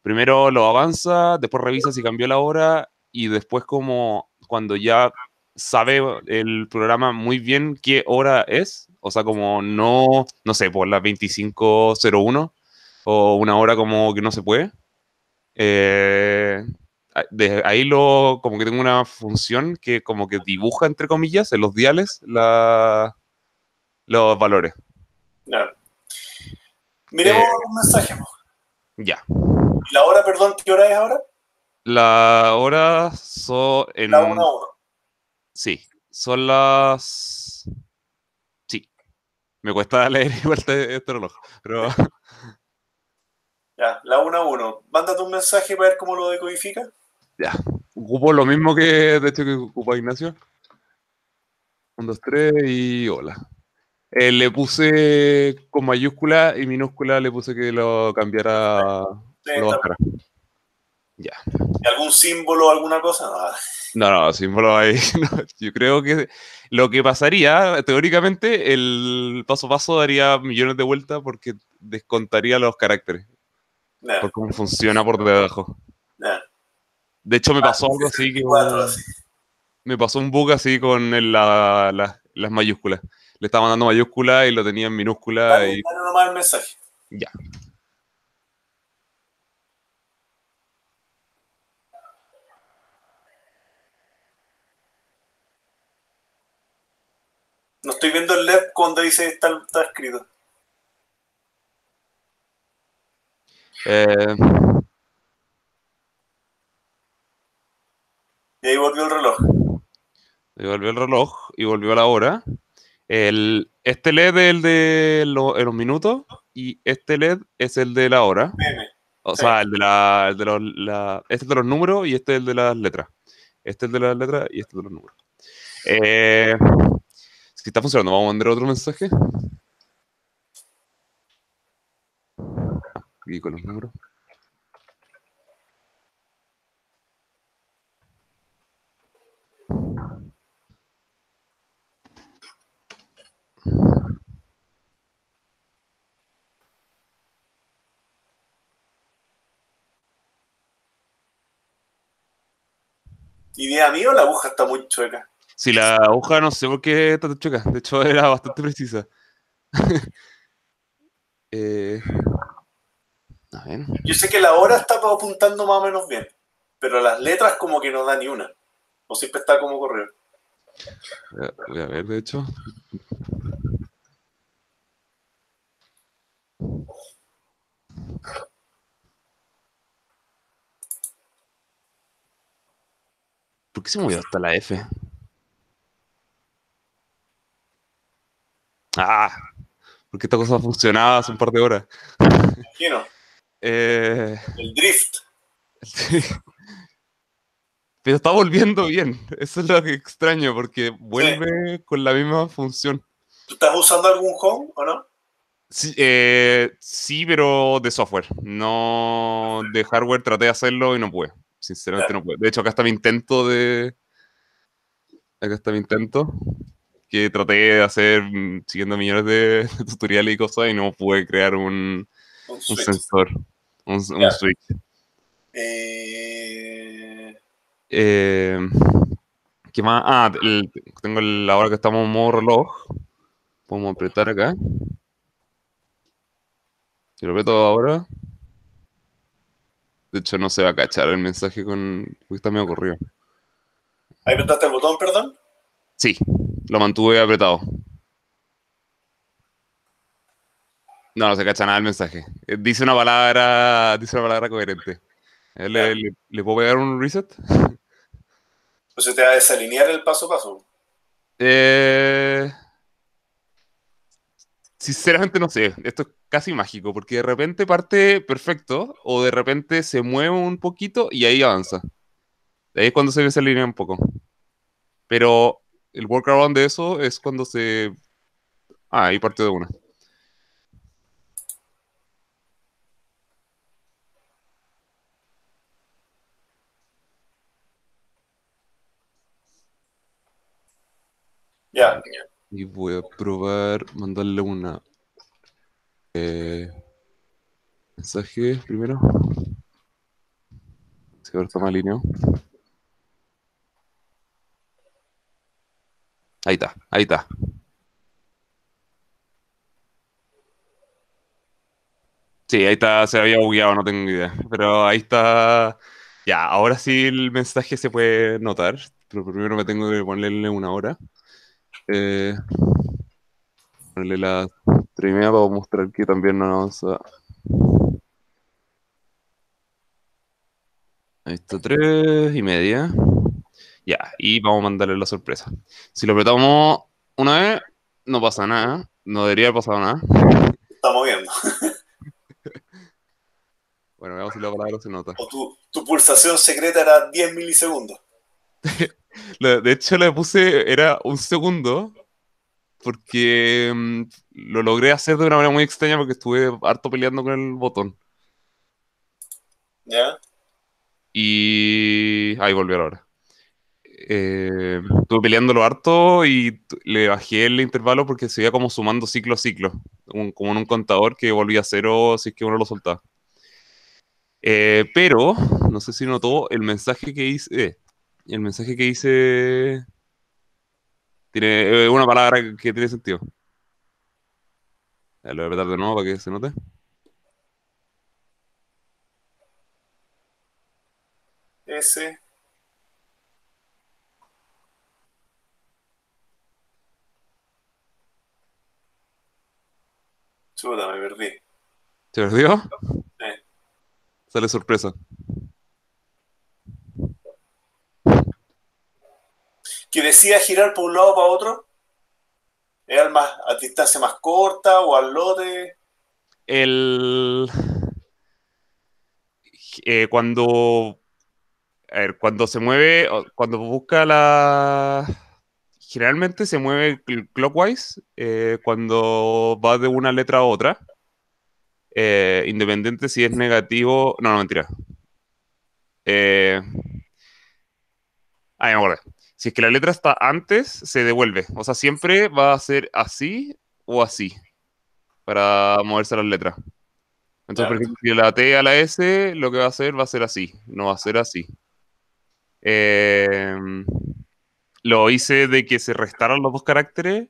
Primero lo avanza, después revisa si cambió la hora y después como cuando ya sabe el programa muy bien qué hora es, o sea, como no, no sé, por las 25.01 o una hora como que no se puede. eh, de ahí lo, como que tengo una función que como que dibuja, entre comillas, en los diales la, los valores. Ya. Miremos Eh. un mensaje. Ya. ¿Y la hora, perdón, qué hora es ahora? La hora son en... La 1 a 1. Sí, son las... Sí. Me cuesta leer igual este, este reloj, pero... Ya, la 1 a 1. Mándate un mensaje para ver cómo lo decodifica. Ya. Ocupo lo mismo que de hecho que ocupa Ignacio. 1, 2, 3 y hola. Eh, le puse con mayúscula y minúscula le puse que lo cambiara. Sí, Lo. Ya. ¿Algún símbolo, alguna cosa? Nada. No, no, símbolo ahí. no. Yo creo que lo que pasaría, teóricamente, el paso a paso daría millones de vueltas porque descontaría los caracteres, Nada, por cómo funciona por debajo. nada. De hecho, me pasó algo así que. Cuatro, así. me pasó un bug así con el- la- la- las mayúsculas. Le estaba mandando mayúsculas y lo tenía en minúscula Dale, y dale nomás el mensaje. ya. No estoy viendo el LED cuando dice está, está escrito. Eh, Y ahí volvió el reloj. y volvió el reloj y volvió la hora. El, este LED es el de lo- de los minutos y este LED es el de la hora. O Sí. sea, el de, la, el de los, la- este es de los números y este es el de las letras. Este es el de las letras y este es de los números. Eh, si está funcionando, vamos a mandar otro mensaje. Aquí con los números. ¿Idea mía o la aguja está muy chueca? Si la aguja no sé por qué está tan chueca. De hecho, era bastante precisa. Eh, a ver. Yo sé que la hora está apuntando más o menos bien, pero las letras como que no da ni una. O siempre está como correo. Voy a ver, de hecho. ¿Por qué se movió hasta la F? Ah, porque esta cosa funcionaba hace un par de horas. Imagino. Eh, El drift. Pero está volviendo bien. Eso es lo que extraño, porque vuelve con la misma función. ¿Tú estás usando algún home o no? Sí, eh, sí, pero de software. No de hardware traté de hacerlo y no pude. Sinceramente no pude. De hecho, acá está mi intento de. Acá está mi intento. Que traté de hacer mm, siguiendo millones de tutoriales y cosas y no pude crear un, Un sensor. Un, switch. Eh, Eh, ¿Qué más? Ah, el- tengo el- ahora que estamos en modo reloj. Podemos apretar acá. Si lo aprieto ahora. De hecho, no se va a cachar el mensaje con. Porque está medio corrido. ¿Ahí apretaste el botón, perdón? Sí, lo mantuve apretado. No, no se cacha nada el mensaje. Eh, Dice una palabra. Dice una palabra coherente. Eh, ¿Le, le- le puedo pegar un reset? Pues se te va a desalinear el paso a paso. Eh, Sinceramente no sé, esto es casi mágico, porque de repente parte perfecto, o de repente se mueve un poquito y ahí avanza. Ahí es cuando se desalinea un poco. Pero el workaround de eso es cuando se... Ah, ahí parte de una. Ya. Y voy a probar mandarle una... eh, mensaje primero. Si ahora está mal alineado. Ahí está, ahí está. Sí, ahí está, se había bugueado, no tengo idea. Pero ahí está. Ya, ahora sí el mensaje se puede notar. Pero primero me tengo que ponerle una hora. Eh, ponerle la media para mostrar que también no avanza. Esto tres y media. Ya, y vamos a mandarle la sorpresa. Si lo apretamos una vez, no pasa nada. No debería haber pasado nada. Estamos viendo. Bueno, veamos si la palabra se nota. O tu, tu pulsación secreta era 10 milisegundos. De hecho, le puse, era un segundo, porque mm, lo logré hacer de una manera muy extraña porque estuve harto peleando con el botón. ¿Ya? Y ahí volvió ahora. Eh, estuve peleándolo harto y le bajé el intervalo porque se iba como sumando ciclo a ciclo, como en un contador que volvía a cero si es que uno lo soltaba. Eh, pero, no sé si notó, el mensaje que hice, eh, el mensaje que hice tiene una palabra que tiene sentido. Lo voy a apretar de nuevo para que se note. Ese. Chuta, me perdí. ¿Se perdió? Sí. Sale sorpresa. Que decía girar por un lado para otro. ¿Era más, a distancia más corta o al lote? El. eh, cuando. A ver, cuando se mueve, o- cuando busca la. Generalmente se mueve cl- clockwise eh, cuando va de una letra a otra. eh, independiente si es negativo. No, no, mentira. Eh, ah, me acordé. Si es que la letra está antes, se devuelve. O sea, siempre va a ser así o así para moverse las letras. Entonces, por ejemplo, si la T a la S, lo que va a hacer va a ser así, no va a ser así. Eh, lo hice de que se restaran los dos caracteres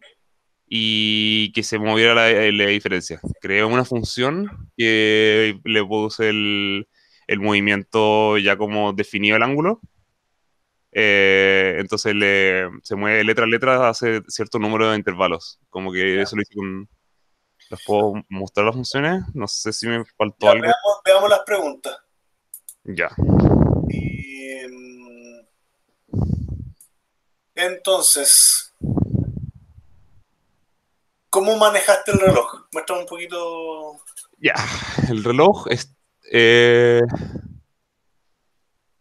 y que se moviera la, la diferencia. Creé una función que le puse el, el movimiento ya como definido el ángulo. Eh, entonces le- se mueve letra a letra, hace cierto número de intervalos. Como que eso lo hice con... ¿Les puedo mostrar las funciones? No sé si me faltó Ya, algo. veamos, veamos las preguntas. Ya. Mm, entonces, ¿cómo manejaste el reloj? Muéstrame un poquito. Ya. El reloj es. Eh...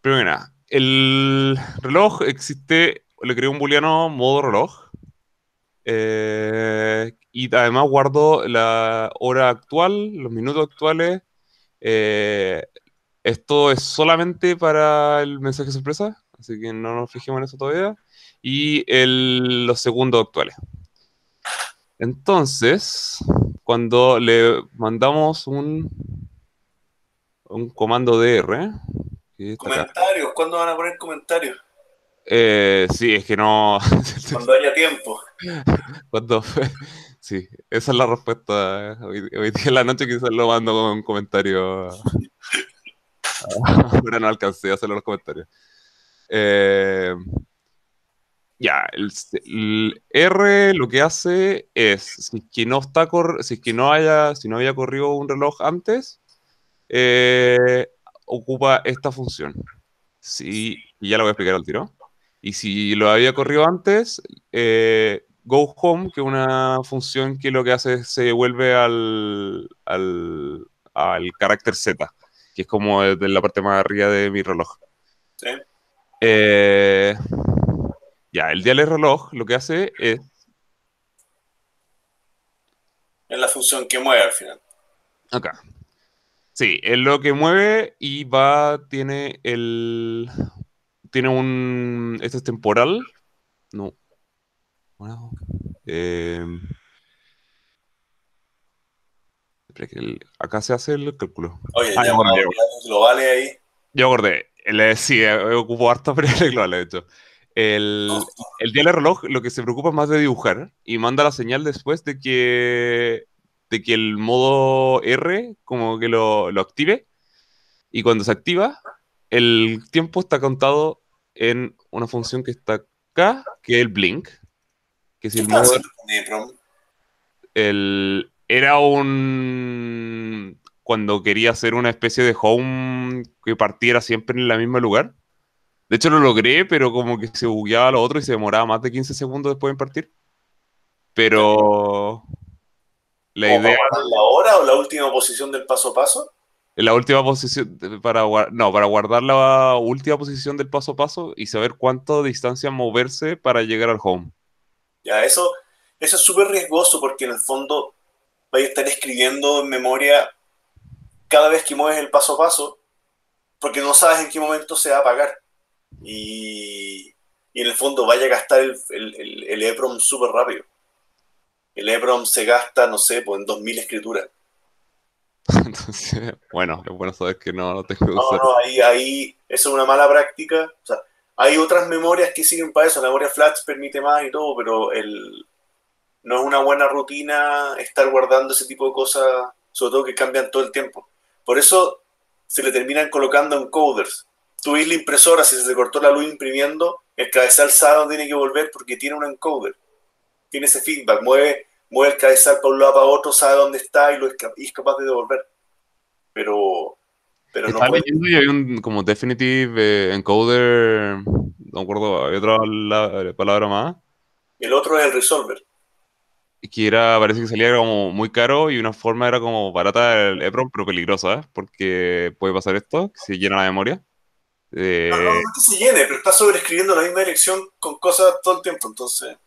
Primero el reloj existe. Le creé un booleano modo reloj. eh, y además guardo la hora actual, los minutos actuales. eh, esto es solamente para el mensaje sorpresa, así que no nos fijemos en eso todavía. Y el- los segundos actuales. Entonces, cuando le mandamos un, un comando DR. Comentarios, ¿cuándo van a poner comentarios? Eh, sí, es que no. Cuando haya tiempo. Cuando fue- Sí, esa es la respuesta. Hoy, hoy día en la noche quizás lo mando con un comentario. Ahora no alcancé a hacerlo en los comentarios. Eh, ya, el, R lo que hace es, si es que no está cor- si es que no haya, si no había corrido un reloj antes, eh, ocupa esta función. Sí, y ya lo voy a explicar al tiro. Y si lo había corrido antes, eh, go home, que es una función que lo que hace es se devuelve al, al, al carácter Z, que es como de la parte más arriba de mi reloj. ¿sí? Eh, ya, el dial reloj lo que hace es. Es la función que mueve al final. Acá. Sí, es lo que mueve y va, tiene el. Tiene un. Este es temporal. No. Bueno, eh, el- acá se hace el cálculo. Oye, Ah, ya a ya. globales ahí. Yo acordé. El, sí, ocupo harto globales, de hecho. El, el dial de reloj lo que se preocupa es más de dibujar y manda la señal después de que, de que el modo R como que lo, lo active. Y cuando se activa, el tiempo está contado en una función que está acá, que es el blink. Que si ¿Qué el modo el, era un... Cuando quería hacer una especie de home que partiera siempre en el mismo lugar. De hecho, lo logré, pero como que se bugueaba lo otro y se demoraba más de 15 segundos después de partir. Pero la ¿Como idea, la hora o la última posición del paso a paso? la última posición, para, no, para guardar la última posición del paso a paso y saber cuánto distancia moverse para llegar al home. Ya, eso, eso es súper riesgoso porque en el fondo vais a estar escribiendo en memoria cada vez que mueves el paso a paso porque no sabes en qué momento se va a apagar. Y, y en el fondo vaya a gastar el, el, el, el EEPROM súper rápido. El EEPROM se gasta, no sé, pues en 2000 escrituras. Entonces, bueno, es bueno saber que no lo tengo que No, no, ahí, ahí eso es una mala práctica. O sea, hay otras memorias que sirven para eso. La memoria flash permite más y todo, pero el, no es una buena rutina estar guardando ese tipo de cosas, sobre todo que cambian todo el tiempo. Por eso se le terminan colocando encoders. Tú ves la impresora, si se te cortó la luz imprimiendo, el cabezal sabe dónde tiene que volver porque tiene un encoder. Tiene ese feedback, mueve, mueve el cabezal para un lado para otro, sabe dónde está y, lo es, y es capaz de devolver. Pero, pero no Estaba puede. leyendo y había un como definitive eh, encoder, no me acuerdo, había otra la- palabra más, El otro es el resolver. Que era, parece que salía como muy caro y una forma era como barata el EPROM, pero peligrosa, ¿eh? porque puede pasar esto, que se llena la memoria. Eh, No, no, no es que se llene, pero está sobreescribiendo la misma dirección con cosas todo el tiempo, entonces.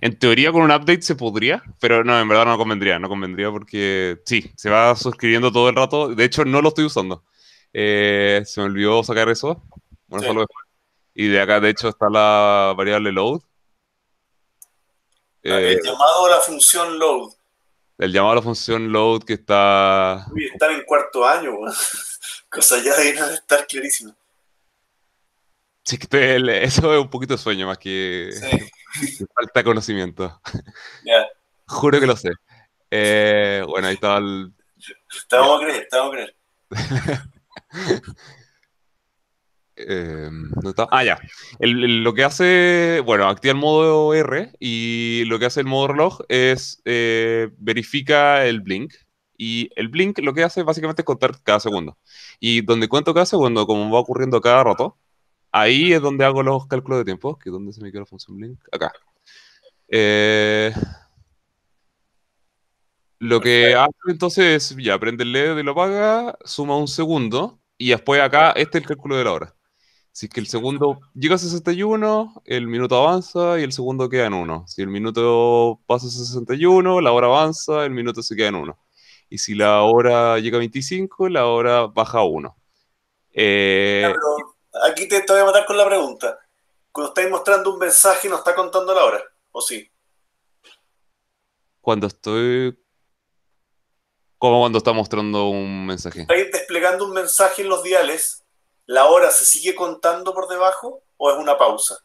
En teoría con un update se podría, pero no, en verdad no convendría, no convendría porque sí, se va suscribiendo todo el rato. De hecho, no lo estoy usando. Eh, se me olvidó sacar eso. Bueno, Sí. solo después. Y de acá, de hecho, está la variable load. Eh, el llamado a la función load. el llamado a la función load que está... Uy, están en cuarto año. Cosas ya deben estar clarísimas. Sí, que eso es un poquito de sueño más que, Sí, falta de conocimiento. ya. Juro que lo sé. Eh, bueno, ahí está el, Te vamos a creer, te vamos a creer. Eh, ¿dónde está? Ah, ya. El- el- lo que hace, bueno, activa el modo R y lo que hace el modo reloj es eh, verifica el blink. Y el blink lo que hace básicamente es contar cada segundo. Y donde cuento cada segundo, como va ocurriendo cada rato, ahí es donde hago los cálculos de tiempo. Que ¿Dónde se me queda la función blink? Acá. Eh, lo que hace entonces es, ya, prende el LED y lo apaga, suma un segundo, y después acá, este es el cálculo de la hora. Si es que el segundo llega a 61, el minuto avanza y el segundo queda en 1. Si el minuto pasa a 61, la hora avanza, el minuto se queda en 1. Y si la hora llega a 25, la hora baja a 1. Eh, pero aquí te, te voy a matar con la pregunta. Cuando estáis mostrando un mensaje, ¿no está contando la hora? ¿O sí? cuando estoy... Como cuando está mostrando un mensaje. ¿Estáis desplegando un mensaje en los diales? ¿La hora se sigue contando por debajo o es una pausa?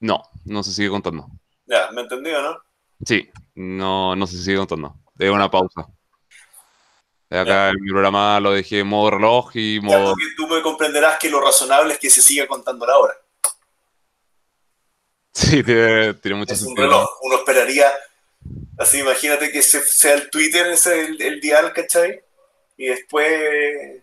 No, no se sigue contando. Ya, ¿me entendió, no? Sí, no, no se sigue contando. Es una pausa. Acá en mi programa lo dejé en modo reloj y Ya, modo... porque tú me comprenderás que lo razonable es que se siga contando la hora. Sí, tiene, tiene mucho Es un reloj. Uno esperaría, así imagínate que se- sea el Twitter ese el, el dial, ¿cachai? Y después,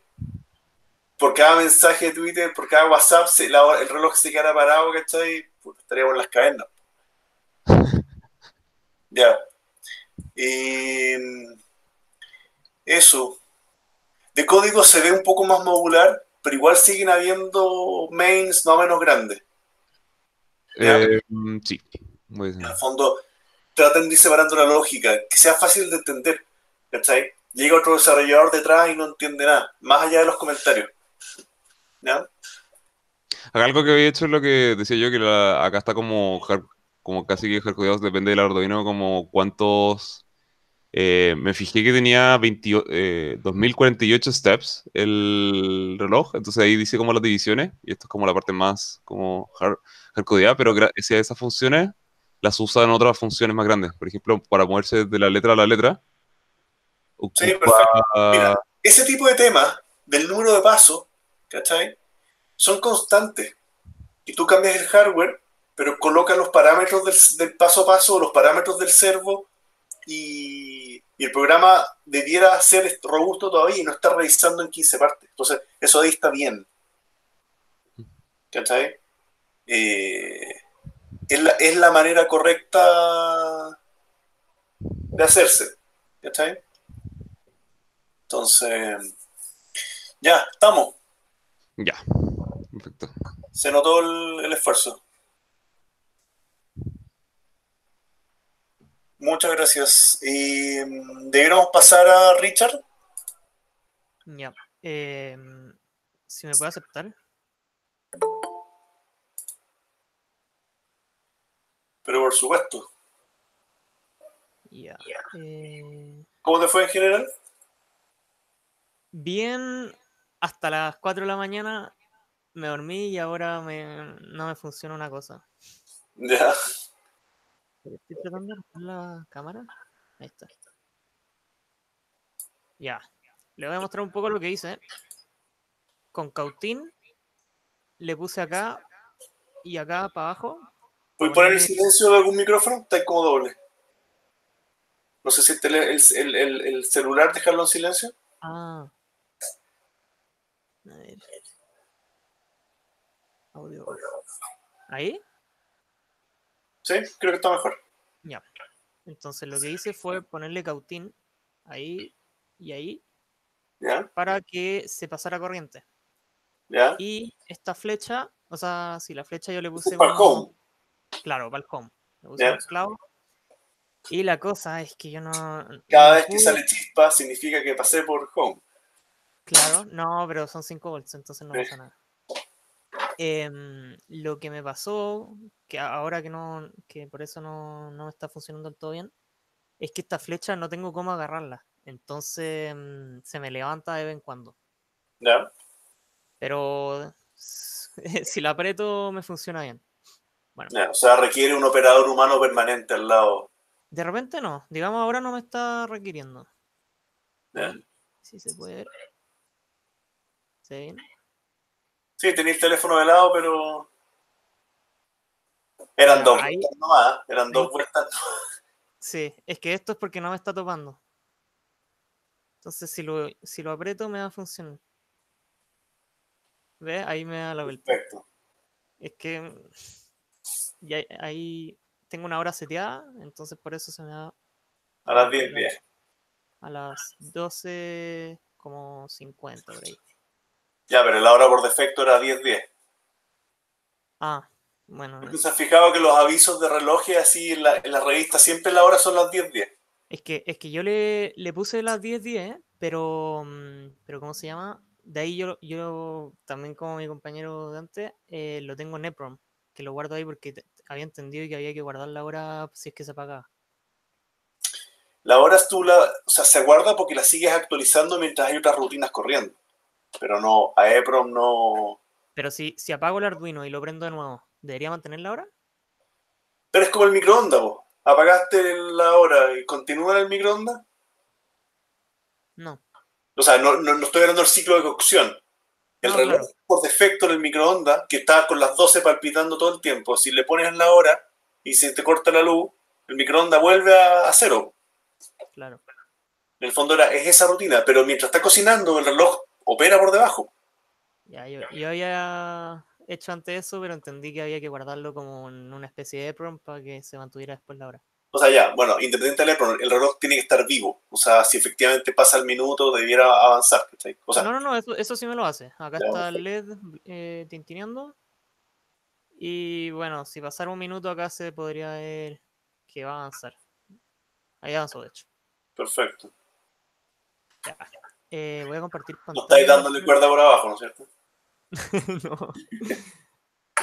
por cada mensaje de Twitter, por cada WhatsApp, se- la hora- el reloj se quedara parado, ¿cachai? Puta, estaríamos en las cavernas. Ya. Y eso. De código se ve un poco más modular, pero igual siguen habiendo mains no menos grandes. Eh, sí. Muy bien. En el fondo, traten de ir separando la lógica, que sea fácil de entender. ¿Cachai? Llega otro desarrollador detrás y no entiende nada, más allá de los comentarios. Acá algo que había hecho es lo que decía yo, que la- acá está como, como casi que hardcodeados, depende del Arduino, como cuántos... eh, me fijé que tenía 20 eh, 2048 steps el reloj, entonces ahí dice como las divisiones, y esto es como la parte más como hard, pero gracias a esas funciones las usa en otras funciones más grandes. Por ejemplo, para moverse de la letra a la letra. Sí, ocupa- perfecto. Mira, ese tipo de temas del número de pasos, ¿cachai? Son constantes. Y tú cambias el hardware, pero colocas los parámetros del, del paso a paso, los parámetros del servo, y, Y el programa debiera ser robusto todavía y no está revisando en 15 partes. Entonces, eso ahí está bien. ¿Cachai? Eh, es, la, es la manera correcta de hacerse. ¿Cachai? Entonces, ya, estamos. Ya. Perfecto. Se notó el, el esfuerzo. Muchas gracias. Y mm, debiéramos pasar a Richard. Ya. em, si me puede aceptar. Pero por supuesto. Ya. eh, ¿Cómo te fue en general? bien, hasta las 4 de la mañana me dormí y ahora me, no me funciona una cosa. Ya. Estoy tratando de buscar la cámara. Ahí está. Ya. Le voy a mostrar un poco lo que hice. Con Cautín le puse acá y acá para abajo. ¿Puedes poner el silencio de algún micrófono? Está como doble. No sé si el, el- el- el celular dejarlo en silencio. Ah. A ver. Audio. ¿Ahí? Sí, creo que está mejor. Ya. Entonces lo que hice fue ponerle cautín ahí y ahí ¿Ya? para que se pasara corriente. ¿Ya? Y esta flecha, o sea, si la flecha yo le puse Para el home. Claro, para el home. Le puse un clavo. Y la cosa es que yo no. Cada no vez que sale chispa significa que pasé por home. Claro, no, pero son 5 volts, entonces no Sí. pasa nada. Em, lo que me pasó, que ahora que no, que por eso no, no me está funcionando del todo bien, es que esta flecha no tengo cómo agarrarla. Entonces mm, se me levanta de vez en cuando. ¿Ya? Pero si la aprieto me funciona bien. Ya, O sea, requiere un operador humano permanente al lado. De repente no, digamos ahora no me está requiriendo. ¿Ya? Si se puede ver. ¿Se ve bien? Sí, tenéis teléfono de lado, pero. Eran dos ahí- vueltas nomás. Eran dos vueltas. Sí, es que esto es porque no me está topando. Entonces si lo, si lo aprieto me va a funcionar. ¿Ves? Ahí me da la vuelta. Perfecto. Es que ya ahí tengo una hora seteada, entonces por eso se me da A las 10, 10. a las 12 como 50 por ahí. Ya, pero la hora por defecto era 10, 10. Ah, bueno, ¿Tú se has fijado que los avisos de relojes así en la, en la revista siempre la hora son las 10, 10? es que, es que yo le, le puse las 10-10, pero, mm, pero ¿cómo se llama? De ahí yo, yo también como mi compañero de antes, eh, lo tengo en EPROM, que lo guardo ahí porque había entendido que había que guardar la hora si es que se apagaba. La hora tú la, o sea, se guarda porque la sigues actualizando mientras hay otras rutinas corriendo. Pero no, a EPROM no. Pero si, si apago el Arduino y lo prendo de nuevo, ¿debería mantener la hora? Pero es como el microondas, vos. Apagaste la hora y continúa en el microondas. No. O sea, no, no, no estoy hablando del ciclo de cocción. El No, reloj claro. por defecto en el microondas, que está con las 12 palpitando todo el tiempo, si le pones la hora y se te corta la luz, el microondas vuelve a, a cero. Claro. En el fondo era, es esa rutina, pero mientras está cocinando, el reloj opera por debajo. Ya, yo, yo había hecho antes eso, pero entendí que había que guardarlo como en una especie de EPROM para que se mantuviera después la hora. O sea, ya, bueno, independiente del EPROM, el reloj tiene que estar vivo. O sea, si efectivamente pasa el minuto, debiera avanzar. O sea, no, no, no, eso, eso sí me lo hace. Acá Ya, está el LED eh, tintineando. Y bueno, si pasara un minuto acá se podría ver que va a avanzar. Ahí avanzó, de hecho. perfecto. Ya. Eh, voy a compartir No pantalla. estáis dándole cuerda por abajo, ¿no es cierto? No.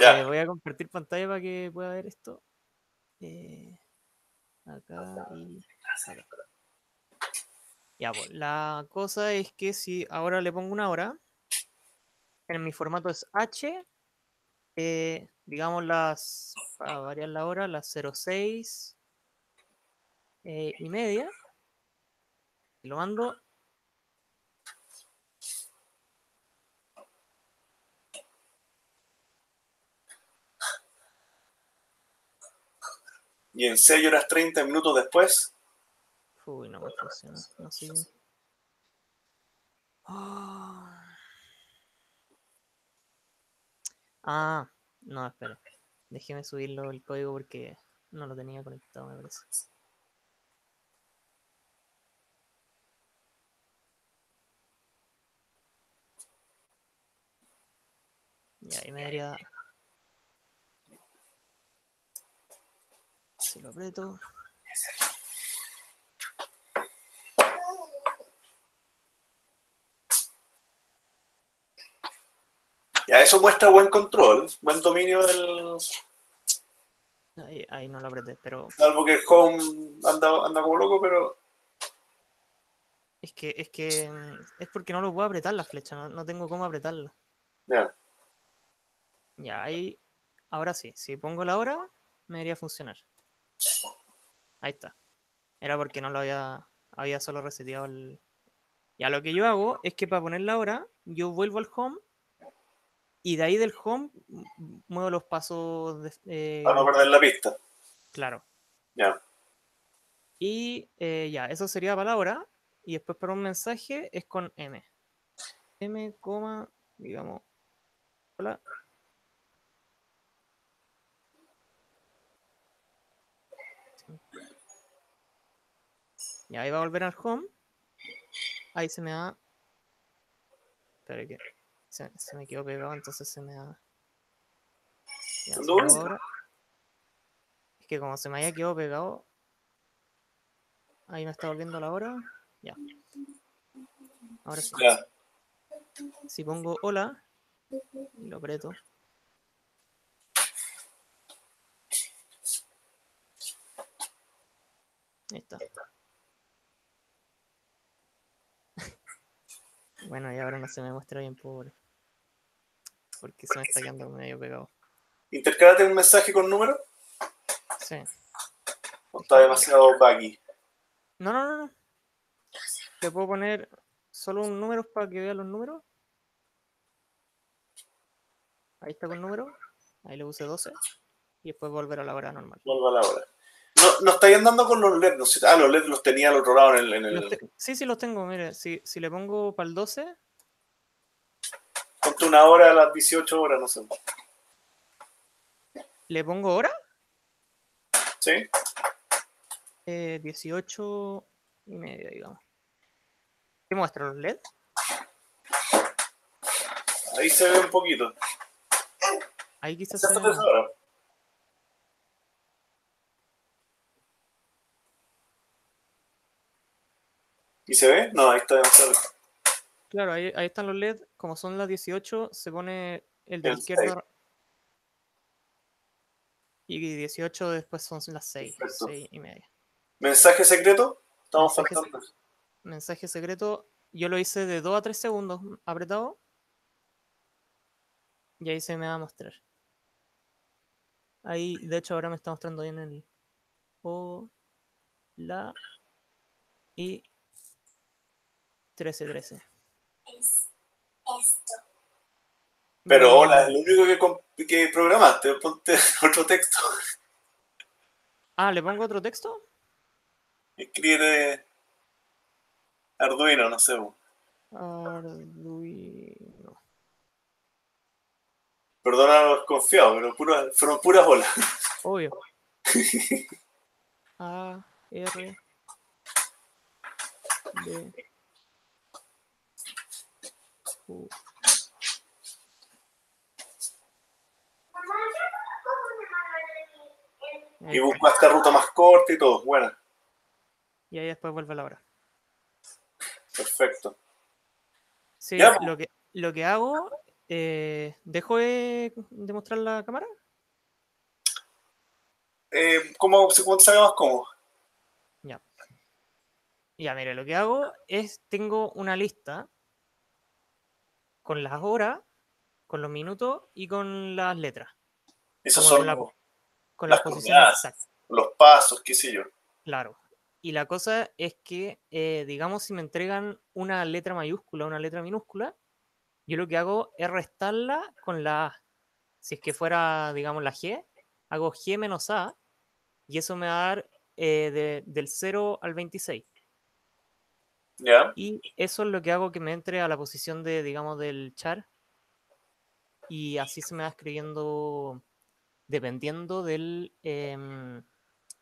Ya. Eh, voy a compartir pantalla para que pueda ver esto. Eh, acá y acá. Ya, pues, la cosa es que si ahora le pongo una hora, en mi formato es H, eh, digamos las, para variar la hora, las 06 eh, y media, y lo mando Y en 6 horas 30 minutos después, Uy, no me funciona. No sigue. Ah. Ah, no, espera. Déjeme subirlo el código porque no lo tenía conectado, me parece. Y ahí me daría. Si lo aprieto. Ya, eso muestra buen control, buen dominio del. Ahí, ahí no lo apreté, pero Salvo que el home anda, anda como loco, pero. es que es que es porque no lo puedo apretar la flecha, no, no tengo cómo apretarla. Ya. Ya, ahí. Ahora sí, si pongo la hora, me debería funcionar. Ahí está. Era porque no lo había. Había solo reseteado el. Ya, lo que yo hago es que para poner la hora, yo vuelvo al home. Y de ahí del home muevo los pasos. de- eh, Para no perder la pista. claro. Ya. Y eh, ya, eso sería para la hora. Y después para un mensaje es con M. M, digamos. Hola. Y ahí va a volver al home. Ahí se me da. Espera que. Se, se me quedó pegado, entonces se me da. Ya, Es que como se me haya quedado pegado. Ahí me está volviendo la hora. Ya. Ahora sí. Ya. Si pongo hola y lo aprieto. Ahí está. Bueno, y ahora no se me muestra bien pobre. Porque se me está quedando medio pegado. Intercálate un mensaje con número. Sí. O está demasiado buggy. No, no, no, no. Le puedo poner solo un número para que vea los números. Ahí está con número. Ahí le puse 12. Y después volver a la hora normal. Vuelvo a la hora. No, no estáis andando con los LED. No sé- ah, los LED los tenía al otro lado en el. En Sí, sí, los tengo. Mire, si, si le pongo para el 12, Ponte una hora a las 18 horas, no sé. le pongo hora. ¿Sí? Eh, 18 y media, digamos. ¿Qué muestra los LED? Ahí se ve un poquito. Ahí quizás se Acércate vea esa más. hora. ¿Y se ve? No, ahí está demasiado. Claro, ahí, ahí están los LED. Como son las 18, se pone el de El izquierda. Y 18 después son las 6, Perfecto. 6 y media. ¿Mensaje secreto? Estamos Mensaje faltando. Mensaje secreto, yo lo hice de 2 a 3 segundos apretado. Y ahí se me va a mostrar. Ahí, de hecho, ahora me está mostrando bien el O, la y 1313. Pero No, hola, es lo único que, programaste. Ponte otro texto. Ah, ¿le pongo otro texto? Escribe Arduino, no sé. Arduino. Perdona a los confiados, pero pura- fueron puras olas. Obvio. A, R, D, Ahí Y buscaste ruta más corta y todo. Bueno, Y ahí después vuelve la hora. perfecto. Sí, Ya, lo que, lo que hago, eh, ¿dejo de, de mostrar la cámara? Eh, ¿Cómo se cuánto sabe más cómodo? Ya. Ya, mire, lo que hago es, tengo una lista con las horas, con los minutos y con las letras. Esos son la- Con Las las posiciones exactas. los pasos, qué sé yo. Claro. Y la cosa es que, eh, digamos, si me entregan una letra mayúscula, una letra minúscula, yo lo que hago es restarla con la A. Si es que fuera, digamos, la G, hago G menos A, y eso me va a dar eh, de- del 0 al 26. Y eso es lo que hago que me entre a la posición de, digamos, del char. Y así se me va escribiendo dependiendo del, em,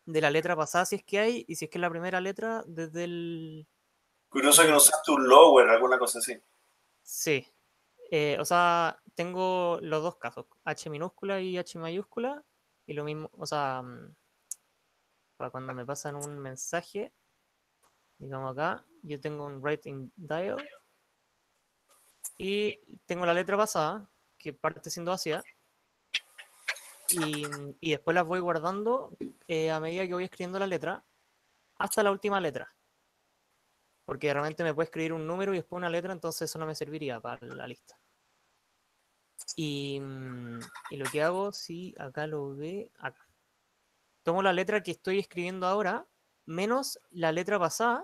de la letra pasada, si es que hay, y si es que es la primera letra, desde el... Curioso que no usaste un lower, alguna cosa así. Sí. Eh, o sea, tengo los dos casos, H minúscula y H mayúscula, y lo mismo, o sea, mm, para cuando me pasan un mensaje, digamos acá, yo tengo un writing dial, y tengo la letra pasada, que parte siendo vacía, y, y después las voy guardando eh, a medida que voy escribiendo la letra, hasta la última letra. Porque realmente me puede escribir un número y después una letra, entonces eso no me serviría para la lista. Y, y lo que hago, si acá lo ve, acá. Tomo la letra que estoy escribiendo ahora, menos la letra pasada,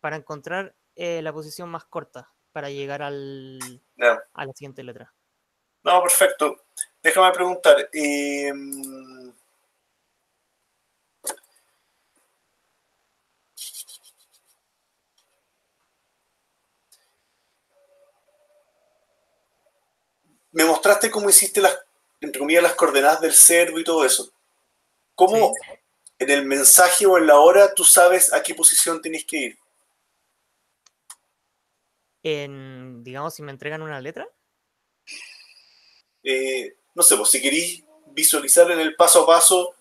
para encontrar eh, la posición más corta, para llegar al, a la siguiente letra. No, perfecto. Déjame preguntar. eh, me mostraste cómo hiciste las, entre comillas, las coordenadas del servo y todo eso. ¿Cómo en el mensaje o en la hora tú sabes a qué posición tienes que ir? En, digamos, si me entregan una letra, eh, no sé, pues si queréis visualizar en el paso a paso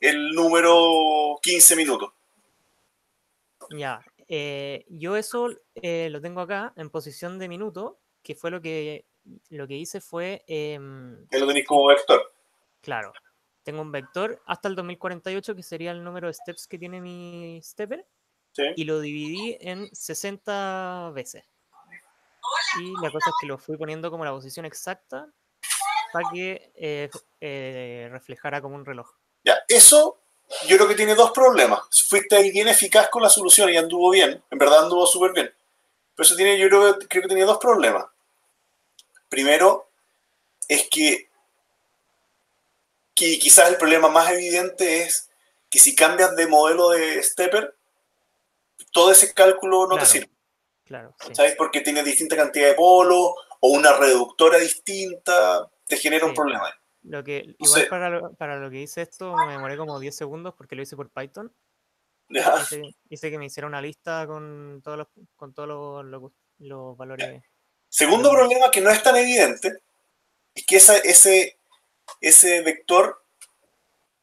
el número 15 minutos. Ya, eh, yo eso eh, lo tengo acá en posición de minuto, que fue lo que lo que hice fue, Que lo tenéis como vector. claro, tengo un vector hasta el 2048, que sería el número de steps que tiene mi stepper, ¿sí? y lo dividí en 60 veces. Y la cosa es que lo fui poniendo como la posición exacta para que eh, eh, reflejara como un reloj. Ya, eso yo creo que tiene dos problemas. Fuiste ahí bien eficaz con la solución y anduvo bien. En verdad anduvo súper bien. Pero eso tiene, yo creo, creo que tiene dos problemas. Primero, es que, que quizás el problema más evidente es que si cambias de modelo de stepper, todo ese cálculo no Claro. te sirve. Claro, sí. ¿Sabes? Porque tiene distinta cantidad de polos o una reductora distinta, te genera un problema. Lo que, igual para lo, para lo que hice esto me demoré como 10 segundos porque lo hice por Python. ¿ya? Hice, hice que me hiciera una lista con todos los, con todos los, los- los valores. Segundo problema que no es tan evidente es que esa- ese, ese vector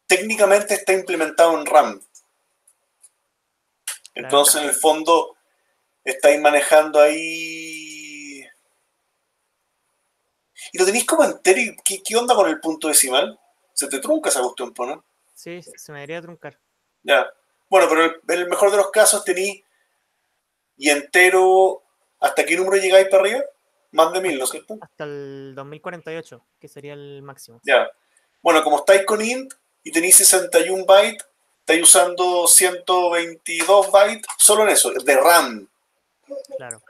técnicamente está implementado en RAM. Entonces, en el fondo, estáis manejando ahí. Y lo tenéis como entero. y ¿Qué, qué onda con el punto decimal? Se te trunca esa cuestión, ¿no? Sí, se me debería truncar. Ya. Bueno, pero el- en el mejor de los casos tenéis y entero. ¿Hasta qué número llegáis para arriba? Más de mil, ¿no es cierto? Hasta el 2048, que sería el máximo. Ya. Bueno, como estáis con int y tenéis 61 bytes, estáis usando 122 bytes solo en eso, de RAM. Claro.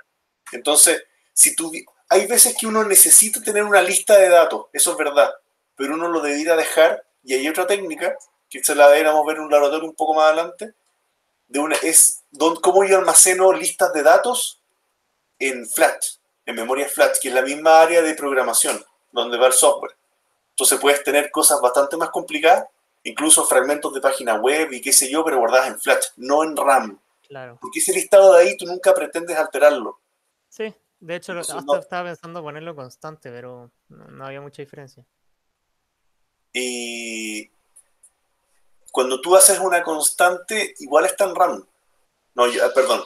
Entonces, si tú, hay veces que uno necesita tener una lista de datos, eso es verdad, pero uno lo debería dejar, y hay otra técnica, que se la deberíamos ver en un laboratorio un poco más adelante, de una, es don- cómo yo almaceno listas de datos en Flash, en memoria Flash, que es la misma área de programación, donde va el software. Entonces puedes tener cosas bastante más complicadas, incluso fragmentos de página web y qué sé yo, pero guardadas en Flash, no en RAM. Claro. Porque ese listado de ahí tú nunca pretendes alterarlo. Sí, de hecho, Entonces, hasta no- estaba pensando ponerlo constante, pero no, había mucha diferencia. Y cuando tú haces una constante, igual está en RAM. No, yo- perdón.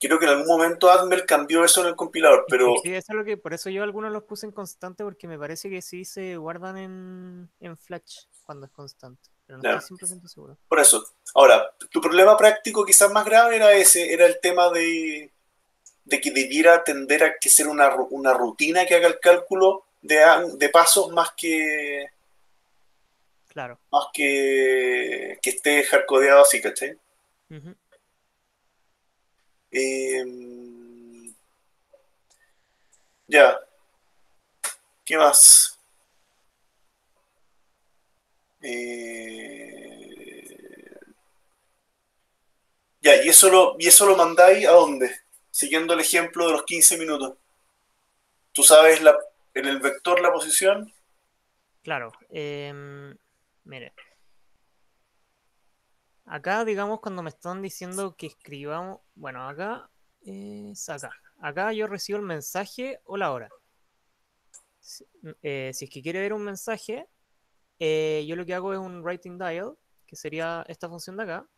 Creo que en algún momento Admel cambió eso en el compilador, pero Sí, eso es lo que, por eso yo algunos los puse en constante, porque me parece que sí se guardan en, en Flash cuando es constante. Pero no estoy 100% seguro. por eso. Ahora, tu problema práctico quizás más grave era ese, era el tema de, de que debiera tender a que ser una, una rutina que haga el cálculo de, de pasos más que Claro. más que, que esté hardcodeado así, ¿cachai? Ujú. Em, ya. ¿Qué más? Eh, Ya, y eso lo, y eso lo mandáis a dónde? Siguiendo el ejemplo de los 15 minutos. ¿Tú sabes la, en el vector la posición? Claro. em, mire. Acá, digamos, cuando me están diciendo que escribamos. Bueno, acá es acá. Acá yo recibo el mensaje o la hora. Si, eh, si es que quiere ver un mensaje, eh, yo lo que hago es un writing dial, que sería esta función de acá,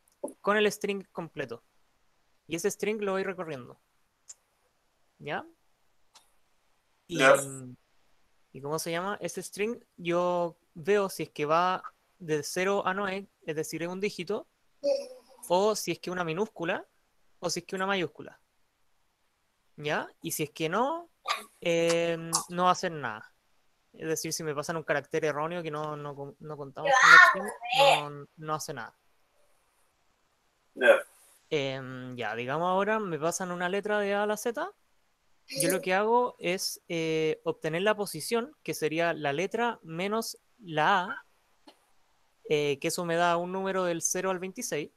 con el string completo. Y ese string lo voy recorriendo. ¿Ya? Y, Ya. ¿y cómo se llama? Ese string yo veo si es que va de 0 a 9, es decir, es un dígito, o si es que una minúscula, o si es que una mayúscula. ¿Ya? Y si es que no, eh, no hacer nada. Es decir, si me pasan un carácter erróneo que no, no, no contamos con el no, no hace nada. Ya. Em, ya, digamos ahora me pasan una letra de A a la Z. Yo lo que hago es eh, obtener la posición, que sería la letra menos la A, eh, que eso me da un número del 0 al 26.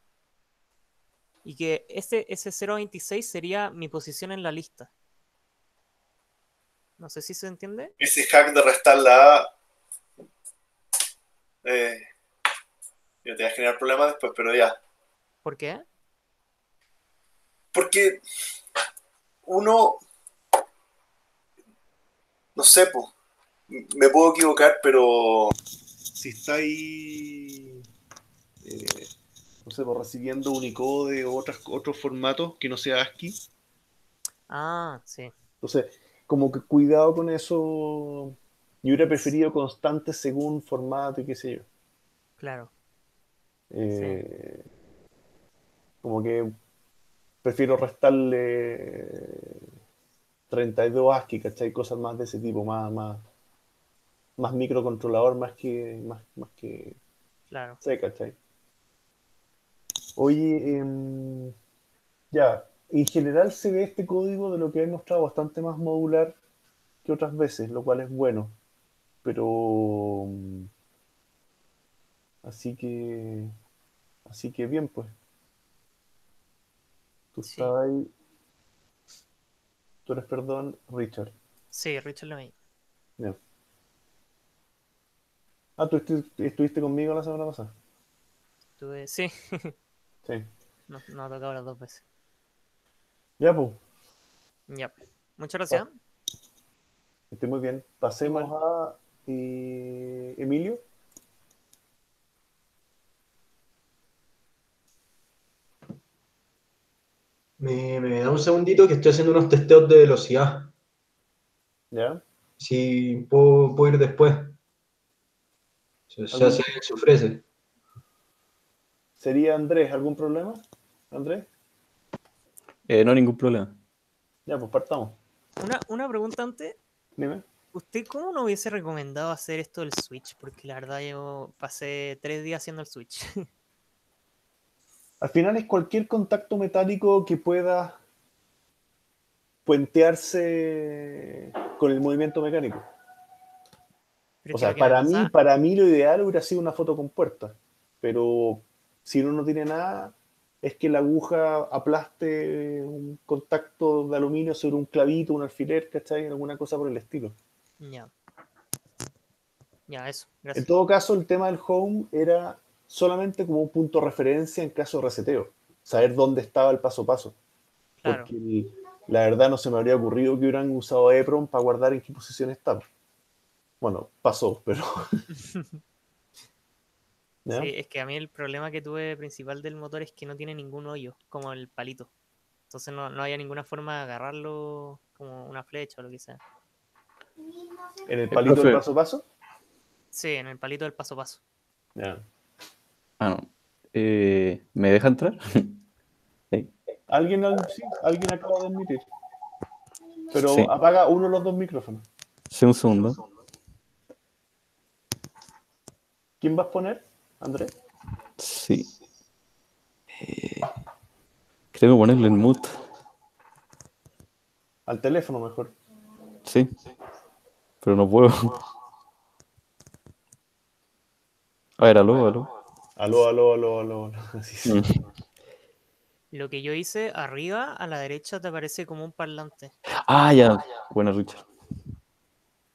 Y que ese, ese 0 a 26 sería mi posición en la lista. No sé si se entiende. Ese hack de restar la A. Eh, yo te voy a generar problemas después, pero ya. ¿Por qué? Porque uno, no sé, po, me puedo equivocar, pero si está ahí, eh, no sé, po, recibiendo Unicode o otras, otros formatos que no sea ASCII, Ah, sí. Entonces, como que cuidado con eso. Yo hubiera preferido constante según formato y qué sé yo. Claro. Eh, Como que prefiero restarle 32 ASCII, ¿cachai? Cosas más de ese tipo, más, más, más microcontrolador, más que, más, más que Claro. C, ¿cachai? Oye, em, ya, en general se ve este código de lo que he mostrado bastante más modular que otras veces, lo cual es bueno. Pero mm, así que así que bien, pues. Tú Sí. estás ahí. Tú eres, perdón, Richard. Sí, Richard. Ya. Ah, tú estu- estuviste conmigo la semana pasada. Tuve... Sí, Sí. no, no ha tocado las dos veces. Ya, pues. Ya. Muchas gracias. Estoy muy bien. Pasemos a eh, Emilio. Me, me da un segundito que estoy haciendo unos testeos de velocidad. ¿Ya? Si puedo, puedo ir después. O sea, ¿Algún- si se ofrece. ¿Sería Andrés? ¿Algún problema? ¿Andrés? Eh, no, ningún problema. Ya, pues partamos. Una, una pregunta antes. Dime. ¿Usted cómo no hubiese recomendado hacer esto del Switch? Porque la verdad yo pasé tres días haciendo el Switch. Al final es cualquier contacto metálico que pueda puentearse con el movimiento mecánico. Pero O sea, para mí, pasa- para mí lo ideal hubiera sido una foto con puerta. Pero si uno no tiene nada, es que la aguja aplaste un contacto de aluminio sobre un clavito, un alfiler, ¿cachai? Alguna cosa por el estilo. Ya. Ya, eso. En todo caso, el tema del home era solamente como un punto de referencia en caso de reseteo. Saber dónde estaba el paso a paso. Claro. Porque la verdad no se me habría ocurrido que hubieran usado EPROM para guardar en qué posición estaba. Bueno, pasó, pero. ¿Ya? Sí, es que a mí el problema que tuve principal del motor es que no tiene ningún hoyo, como el palito. Entonces no, no había ninguna forma de agarrarlo como una flecha o lo que sea. En el palito del paso a paso. Sí, en el palito del paso a paso. Ya. Ah, no. Eh, ¿me deja entrar? ¿Alguien, al- sí, alguien acaba de admitir. Pero Sí. apaga uno de los dos micrófonos. Sí, un segundo. ¿Quién vas a poner? ¿Andrés? Sí. Eh, creo que ponerle en mute. Al teléfono mejor. Sí. Pero no puedo. A ver, aló, aló. Aló, aló, aló, aló. aló. Sí, sí. Mm. Lo que yo hice, arriba a la derecha te aparece como un parlante. Ah, ya. Bueno, Richard.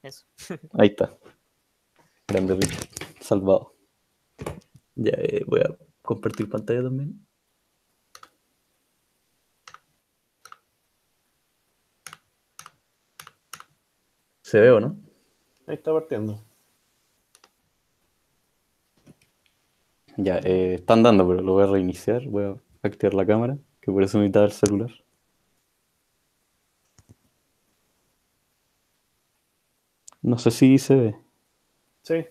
Eso. Ahí está. Grande Richard. Salvado. Ya, eh, voy a compartir pantalla también. ¿Se ve o no? Ahí está partiendo. Ya, eh, está andando, pero lo voy a reiniciar. Voy a activar la cámara, que por eso necesitaba el celular. No sé si se ve. Sí,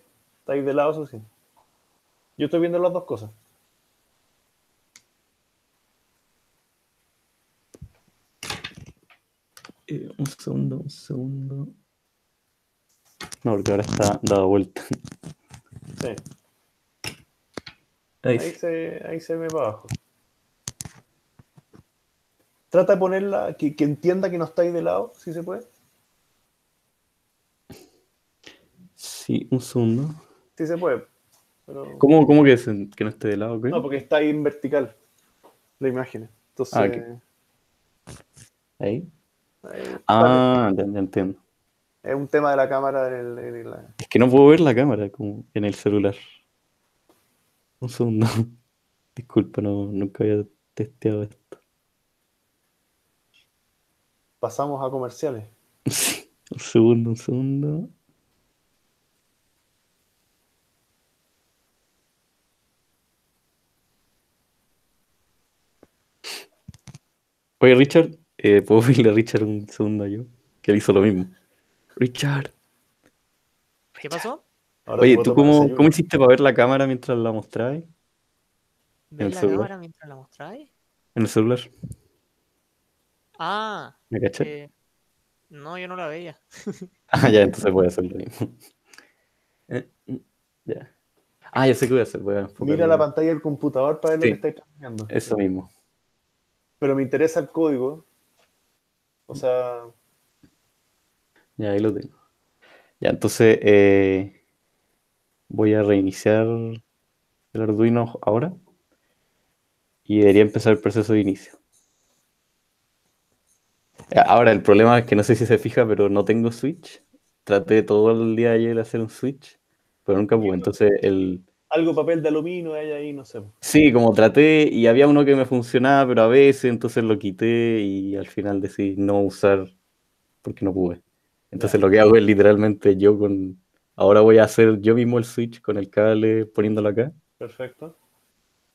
está ahí de lado, eso sí. Yo estoy viendo las dos cosas. Eh, un segundo, un segundo. No, porque ahora está dado vuelta. Sí. Ahí se, ahí se ve para abajo. Trata de ponerla, que, que entienda que no está ahí de lado, si se puede. Sí, un segundo. Sí se puede. Pero... ¿Cómo, cómo que, se- que no esté de lado? qué? No, porque está ahí en vertical la imagen. Entonces, Ah. Ahí. ahí. Ah, ya, ya entiendo. es un tema de la cámara. del- la- Es que no puedo ver la cámara como en el celular. Un segundo. Disculpa, no, nunca había testeado esto. Pasamos a comerciales. Sí, un segundo, un segundo. Oye, Richard, eh, ¿puedo pedirle a Richard un segundo yo? Que él hizo lo mismo. Richard. ¿Qué pasó? Ahora Oye, ¿tú cómo, cómo hiciste para ver la cámara mientras la mostrabas? ¿Ves el la celular. cámara mientras la mostráis? En el celular. Ah, ¿Me caché? eh, no, yo no la veía. Ah, ya, entonces voy a hacer lo mismo. Eh, ya. Ah, ya sé qué voy a hacer. Voy a enfocarme. Mira la pantalla del computador para ver Sí. lo que estáis transmitiendo. Eso mismo. Pero me interesa el código. O sea, Ya, ahí lo tengo. Ya, entonces eh, voy a reiniciar el Arduino ahora. Y debería empezar el proceso de inicio. Ahora, el problema es que no sé si se fija, pero no tengo switch. Traté todo el día de ayer de hacer un switch, pero nunca pude. Entonces, el, algo papel de aluminio hay ahí, no sé. Sí, como traté y había uno que me funcionaba, pero a veces entonces lo quité y al final decidí no usar porque no pude. Entonces lo que hago es literalmente yo con... Ahora voy a hacer yo mismo el switch con el cable poniéndolo acá Perfecto.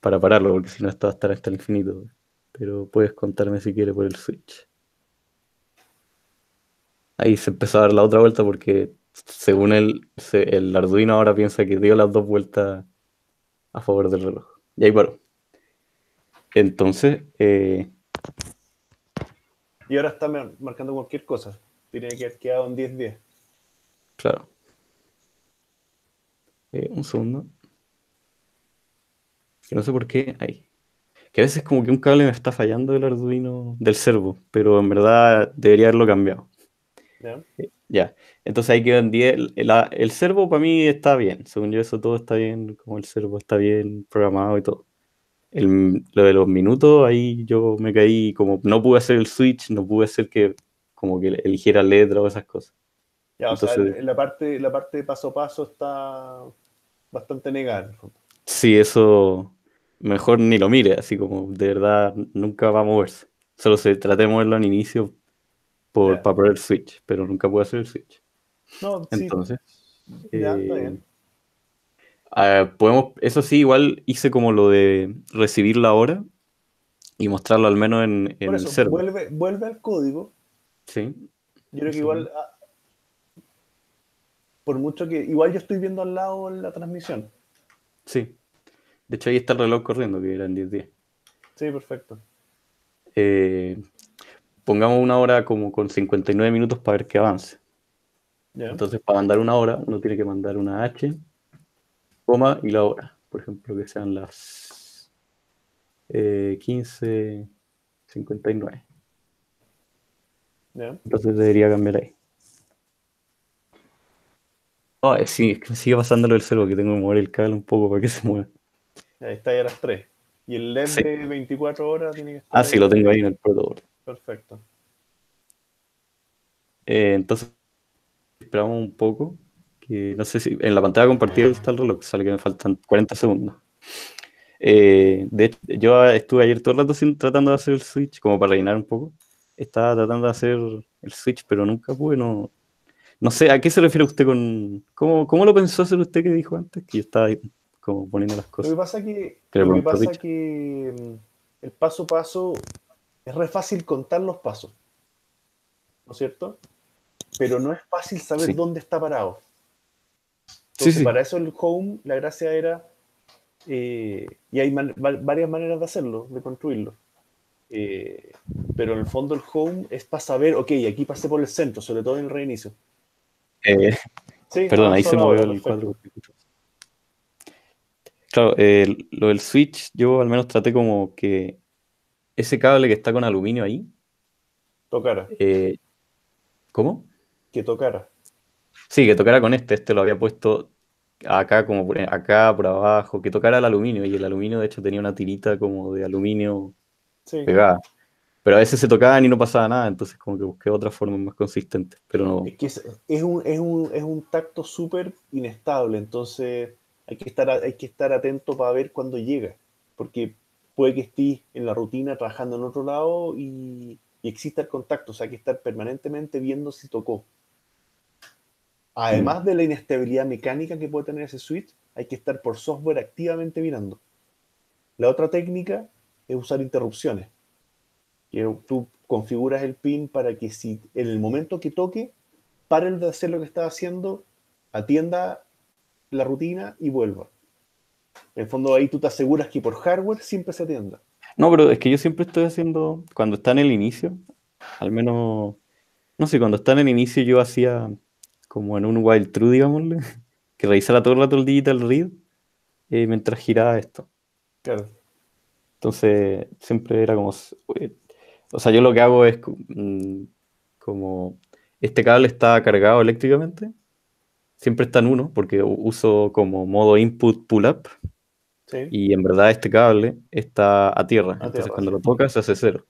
para pararlo, porque si no esto va a estar hasta el infinito. Pero puedes contarme si quieres por el switch. Ahí se empezó a dar la otra vuelta porque según él, se- el Arduino ahora piensa que dio las dos vueltas a favor del reloj. Y ahí paró. Entonces, eh, Y ahora está mar- marcando cualquier cosa. Tiene que haber quedado en 10-10. claro. Eh, un segundo. Que no sé por qué. Ahí. Que a veces como que un cable me está fallando del Arduino del servo, pero en verdad debería haberlo cambiado. ¿ya? Ya, entonces ahí quedó en 10. El, la- el servo para mí está bien, según yo eso todo está bien, como el servo está bien programado y todo. El- lo de los minutos, ahí yo me caí, como no pude hacer el switch, no pude hacer que como que eligiera letra o esas cosas. Ya, o sea, Entonces- la parte, la parte de paso a paso está bastante negada. en. Sí, eso mejor ni lo mire, así como de verdad nunca va a moverse. Solo se trate de moverlo al inicio por, Ya. para poner el switch, pero nunca pude hacer el switch. No, sí, Entonces, ya, está eh, bien. ah, podemos, eso sí, igual hice como lo de recibir la hora y mostrarlo al menos en, en Por el server. vuelve, vuelve al código. Sí, Yo creo que igual, ah, por mucho que, igual yo estoy viendo al lado la transmisión. sí. De hecho, ahí está el reloj corriendo, que eran 10 días. Sí, perfecto. Eh, pongamos una hora como con 59 minutos para ver qué avance. Entonces, para mandar una hora, uno tiene que mandar una H, coma y la hora. Por ejemplo, que sean las eh, 15.59. ya. Entonces debería cambiar ahí. Oh, sí, es que me sigue pasando lo del servo, que tengo que mover el cable un poco para que se mueva. Ahí está ya a las 3. Y el LED Sí. de 24 horas tiene que estar. Ah, sí, lo tengo ahí en el protocolo. Perfecto. Eh, entonces, esperamos un poco. Que no sé si en la pantalla compartida está el reloj, sale que me faltan 40 segundos. Eh, de hecho, yo estuve ayer todo el rato sin- tratando de hacer el switch, como para rellenar un poco. Estaba tratando de hacer el switch, pero nunca pude. No, no sé, ¿a qué se refiere usted con. ¿Cómo, cómo lo pensó hacer usted que dijo antes? Que yo estaba ahí como poniendo las Lo que cosas. pasa que, Que lo pasa que mm, el paso a paso es re fácil contar los pasos, ¿no es cierto? Pero no es fácil saber Sí. dónde está parado. Sí, Entonces, sí. para eso el home, la gracia era, eh, y hay man- va- varias maneras de hacerlo, de construirlo. Eh, pero en el fondo el home es para saber, ok, aquí pasé por el centro, sobre todo en el reinicio. Eh, Sí, Perdón, ah, ahí se movió el cuadro. Claro, eh, lo del switch, yo al menos traté como que ese cable que está con aluminio ahí, Tocara, eh, ¿cómo? que tocara. Sí, que tocara con este, este lo había puesto acá como por, acá por abajo, que tocara el aluminio y el aluminio de hecho tenía una tirita como de aluminio Sí. pegada. Pero a veces se tocaban y no pasaba nada, entonces como que busqué otra forma más consistente, pero no. Es que es, es un, es, un, es un tacto súper inestable, entonces hay que, estar, hay que estar atento para ver cuándo llega, porque puede que estés en la rutina trabajando en otro lado y, y exista el contacto, o sea, hay que estar permanentemente viendo si tocó. Además de la inestabilidad mecánica que puede tener ese switch, hay que estar por software activamente mirando. La otra técnica es usar interrupciones. Que tú configuras el pin para que si en el momento que toque, pare de hacer lo que está haciendo, atienda la rutina y vuelva. En el fondo ahí tú te aseguras que por hardware siempre se atienda. No, pero es que yo siempre estoy haciendo, cuando está en el inicio, al menos, no sé, cuando está en el inicio yo hacía como en un while true, digámosle, que revisara todo el rato el digital read eh, mientras giraba esto. Claro. Entonces, siempre era como, eh, o sea, yo lo que hago es mm, como, este cable está cargado eléctricamente, siempre está en uno, porque uso como modo input pull up, ¿sí? y en verdad este cable está a tierra, A entonces tierra, cuando sí. lo tocas se hace cero.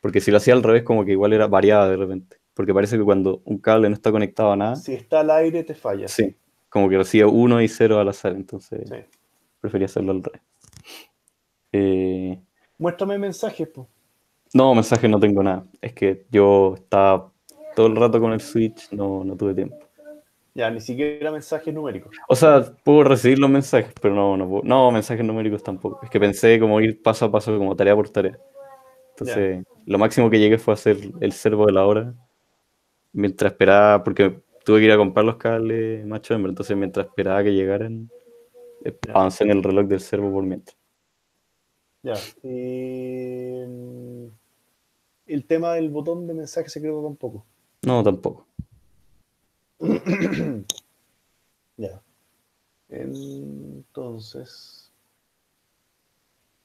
Porque si lo hacía al revés, como que igual era variada de repente. Porque parece que cuando un cable no está conectado a nada, Si está al aire te falla. Sí, como que recibe uno y cero al azar, entonces Sí. prefería hacerlo al revés. Eh, Muéstrame mensajes, pues. no, mensajes no tengo nada. Es que yo estaba todo el rato con el Switch, no, no tuve tiempo. Ya, ni siquiera mensajes numéricos. O sea, puedo recibir los mensajes, pero no, no, puedo- no, mensajes numéricos tampoco. Es que pensé como ir paso a paso, como tarea por tarea. Entonces, lo máximo que llegué fue a hacer el servo de la hora, mientras esperaba, porque tuve que ir a comprar los cables macho hembra, entonces mientras esperaba que llegaran, avancé en el reloj del servo por mientras. Ya. eh, el tema del botón de mensaje secreto tampoco. No, tampoco. Ya. Entonces,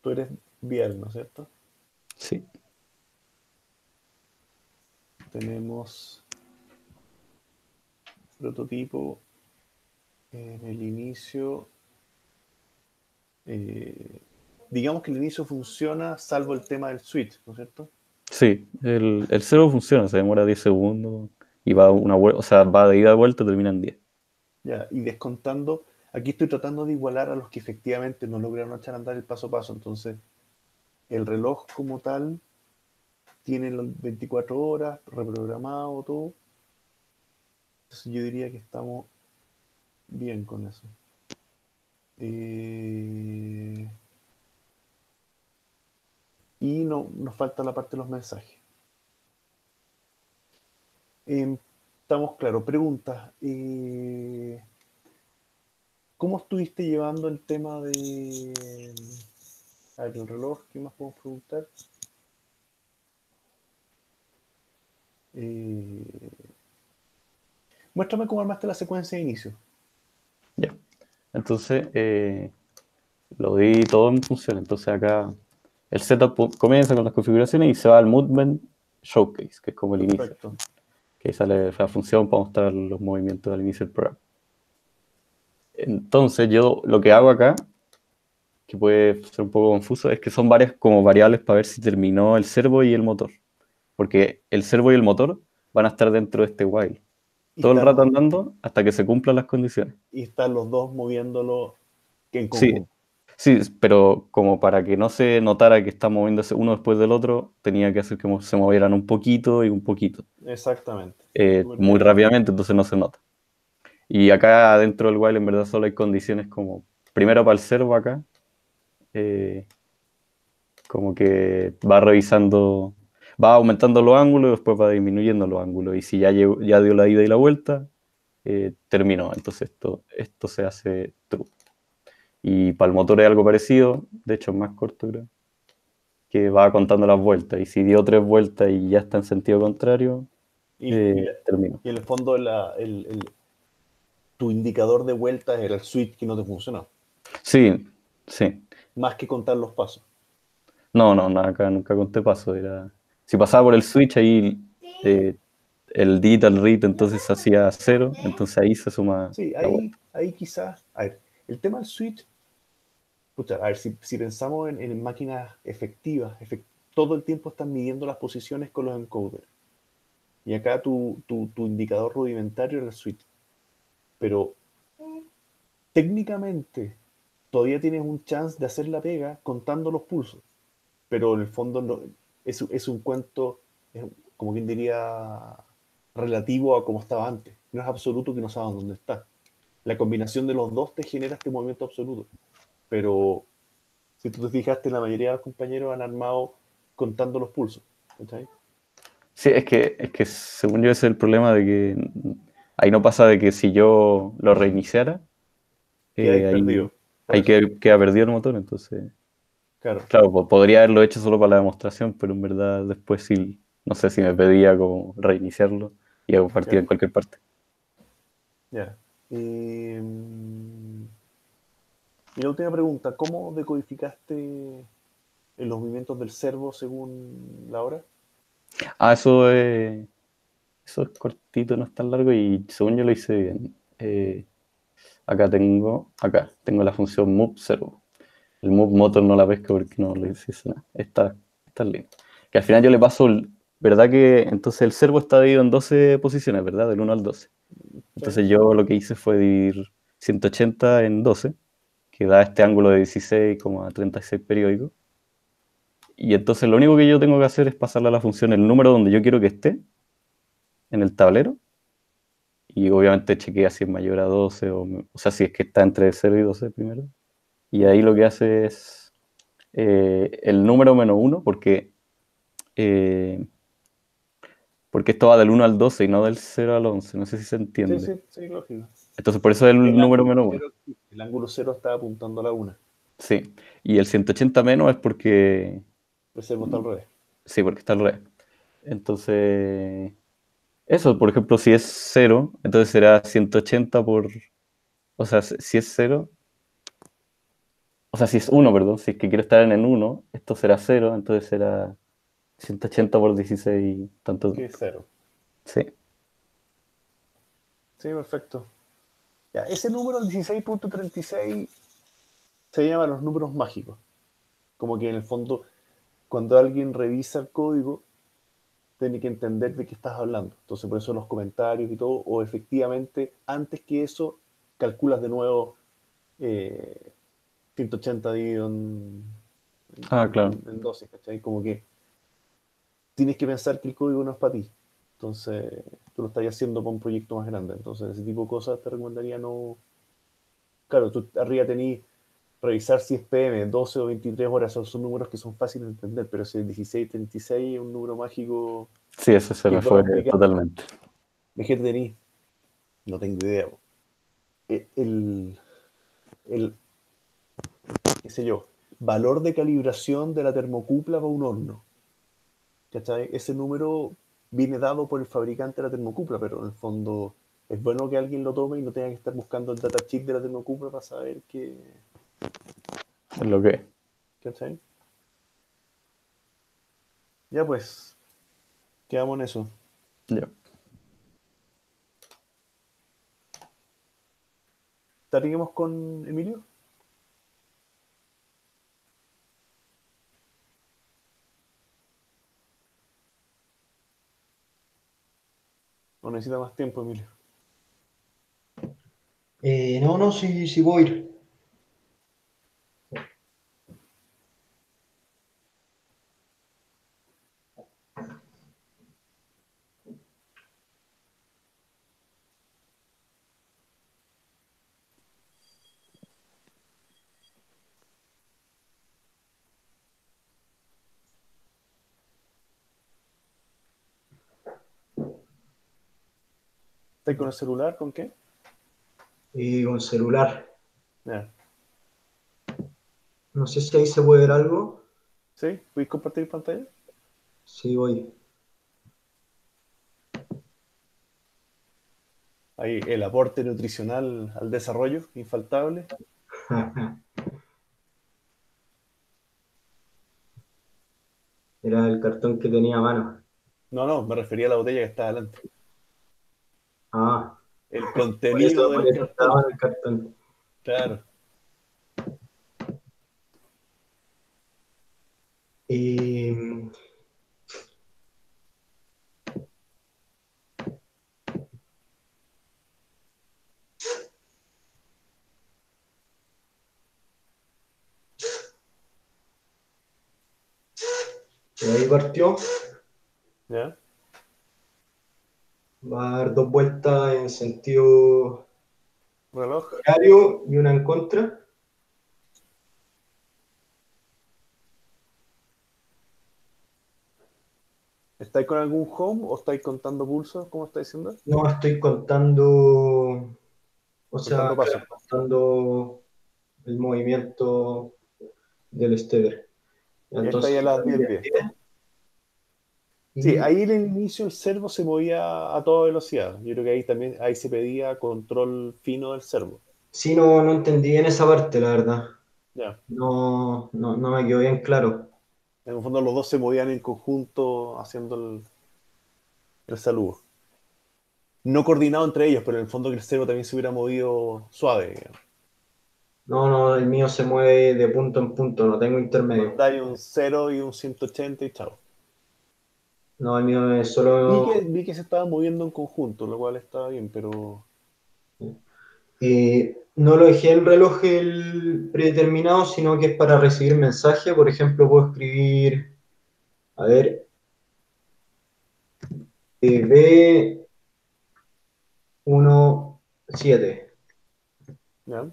tú eres Biel, ¿no es cierto? Sí. Tenemos prototipo en el inicio. eh, digamos que el inicio funciona salvo el tema del switch, ¿no es cierto? Sí, el, el servo funciona, se demora 10 segundos y va una o sea, va de ida a vuelta, termina en 10. Ya, y descontando, aquí estoy tratando de igualar a los que efectivamente no lograron echar a andar el paso a paso. Entonces, el reloj como tal tiene las 24 horas, reprogramado todo. Entonces, yo diría que estamos bien con eso. Eh, Y no, nos falta la parte de los mensajes. Em, estamos claros. Preguntas. eh, ¿Cómo estuviste llevando el tema de a ver, el reloj? ¿Qué más podemos preguntar? Eh, muéstrame cómo armaste la secuencia de inicio. Ya. Entonces, eh, lo di todo en función. Entonces acá el setup comienza con las configuraciones y se va al Movement Showcase, que es como el inicio. Que sale la función para mostrar los movimientos al inicio del programa. Entonces yo lo que hago acá, que puede ser un poco confuso es que son varias como variables para ver si terminó el servo y el motor. Porque el servo y el motor van a estar dentro de este while. Todo el rato andando hasta que se cumplan las condiciones. Y están los dos moviéndolo en conjunto. sí, pero como para que no se notara que están moviéndose uno después del otro, tenía que hacer que se movieran un poquito y un poquito. Exactamente. eh, muy rápidamente, entonces no se nota. Y acá dentro del while en verdad solo hay condiciones como, primero para el servo acá, eh, como que va revisando, va aumentando los ángulos y después va disminuyendo los ángulos. Y si ya, llegó- ya dio la ida y la vuelta, eh, terminó. Entonces esto, esto se hace true. Y para el motor es algo parecido, de hecho es más corto creo, que va contando las vueltas. Y si dio tres vueltas y ya está en sentido contrario, Y, eh, terminó. y en el fondo la- el- el- tu indicador de vueltas era el switch que no te funcionó. Sí, sí. Más que contar los pasos. No, no, nada, acá nunca conté paso. Era... Si pasaba por el switch, ahí eh, el digital read entonces hacía cero, entonces ahí se suma Sí, ahí, ahí quizás. A ver, el tema del switch. Pucha, a ver, si, pensamos en, máquinas efectivas, efec- todo el tiempo están midiendo las posiciones con los encoders. Y acá tu, indicador rudimentario era el switch. Pero técnicamente todavía tienes un chance de hacer la pega contando los pulsos. Pero en el fondo no, es, es un cuento, es como quien diría, relativo a como estaba antes. No es absoluto que no sabes dónde está. La combinación de los dos te genera este movimiento absoluto. Pero si tú te fijaste, la mayoría de los compañeros han armado contando los pulsos. ¿cachai? Sí, es que, es que según yo ese es el problema de que ahí no pasa de que si yo lo reiniciara, eh, ahí, perdido. Ahí eso, queda, perdido el motor, entonces, Claro. claro, po- podría haberlo hecho solo para la demostración, pero en verdad después sí, no sé si me pedía como reiniciarlo y hago partida en cualquier parte. Ya. Eh, y la última pregunta, ¿cómo decodificaste en los movimientos del servo según la hora? Ah, eso es, eso es cortito, no es tan largo y según yo lo hice bien. Eh, acá tengo, acá tengo la función move servo. El move motor no la pesca porque no le hice nada. Está, está lindo. Que al final yo le paso, el- ¿verdad que entonces el servo está dividido en 12 posiciones, ¿verdad? Del 1 al 12. Entonces yo lo que hice fue dividir 180 en 12, que da este ángulo de 16,36 periódicos. Y entonces lo único que yo tengo que hacer es pasarle a la función el número donde yo quiero que esté en el tablero. Y obviamente chequea si es mayor a 12 o, o sea, si es que está entre 0 y 12 primero. Y ahí lo que hace es eh, el número menos 1, porque, eh, porque esto va del 1 al 12 y no del 0 al 11. No sé si se entiende. Sí, sí, sí, lógico. Entonces por eso es el, El número menos 1. cero- el ángulo cero está apuntando a la una. Sí. Y el 180 menos es porque El servo está al revés. Sí, porque está al revés. Entonces, eso, por ejemplo, si es 0, entonces será 180 por. O sea, si es 0. O sea, si es 1, perdón, si es que quiero estar en el 1, esto será 0, entonces será 180 por 16, tanto. Que es cero. Sí. Sí, perfecto. Ya, ese número 16.36 se llama los números mágicos. Como que en el fondo, cuando alguien revisa el código, tiene que entender de qué estás hablando. Entonces, por eso los comentarios y todo, o efectivamente, antes que eso, calculas de nuevo eh, 180 dividido en, Ah, claro. en, en 12, ¿cachai? Como que tienes que pensar que el código no es para ti. Entonces, tú lo estás haciendo para un proyecto más grande. Entonces, ese tipo de cosas te recomendaría no. Claro, tú arriba tenés revisar si es PM, 12 o 23 horas, son, son números que son fáciles de entender, pero si es 16, 36 es un número mágico. Sí, eso se me fue complicado. totalmente. ¿De qué tenés? No tengo idea. E- El, el, qué sé yo, valor de calibración de la termocupla para un horno. ¿Cachai? Ese número viene dado por el fabricante de la termocupla, pero en el fondo es bueno que alguien lo tome y no tenga que estar buscando el data sheet de la termocupla para saber que. Es lo que. ¿Cachai? Ya pues, quedamos en eso. Ya. ¿Estaríamos con Emilio? ¿O necesita más tiempo, Emilio? Eh, no, no, sí, sí voy a ir. ¿Estás con el celular? ¿Con qué? Y con celular. No sé si ahí se puede ver algo. ¿Sí? ¿Puedes compartir pantalla? Sí, voy. Ahí el aporte nutricional al desarrollo, infaltable. Era el cartón que tenía a mano. No, no, me refería a la botella que está adelante. El por contenido eso, del por eso estaba cartón. en el cartón. Claro. Y y ahí partió. ¿Ya? Va a dar dos vueltas en sentido Reloj. horario y una en contra. ¿Estáis con algún home o estáis contando pulsos? ¿Cómo estáis diciendo? No, estoy contando, o sea, Contando el movimiento del Stever. Ya estáis a las 10 10. Sí, ahí en el inicio el servo se movía a toda velocidad. Yo creo que ahí también ahí se pedía control fino del servo. Sí, no, no entendí bien esa parte, la verdad. Ya. No, no, no me quedó bien claro. En el fondo los dos se movían en conjunto haciendo el, el saludo. No coordinado entre ellos, pero en el fondo que el servo también se hubiera movido suave. No, no, el mío se mueve de punto en punto, no tengo intermedio. Dais un 0 y un 180 y chao. No, el mío es solo... Vi que, vi que se estaba moviendo en conjunto, lo cual estaba bien, pero Eh, no lo dejé en reloj el predeterminado, sino que es para recibir mensaje. Por ejemplo, puedo escribir, a ver, eh, B17. ¿ya?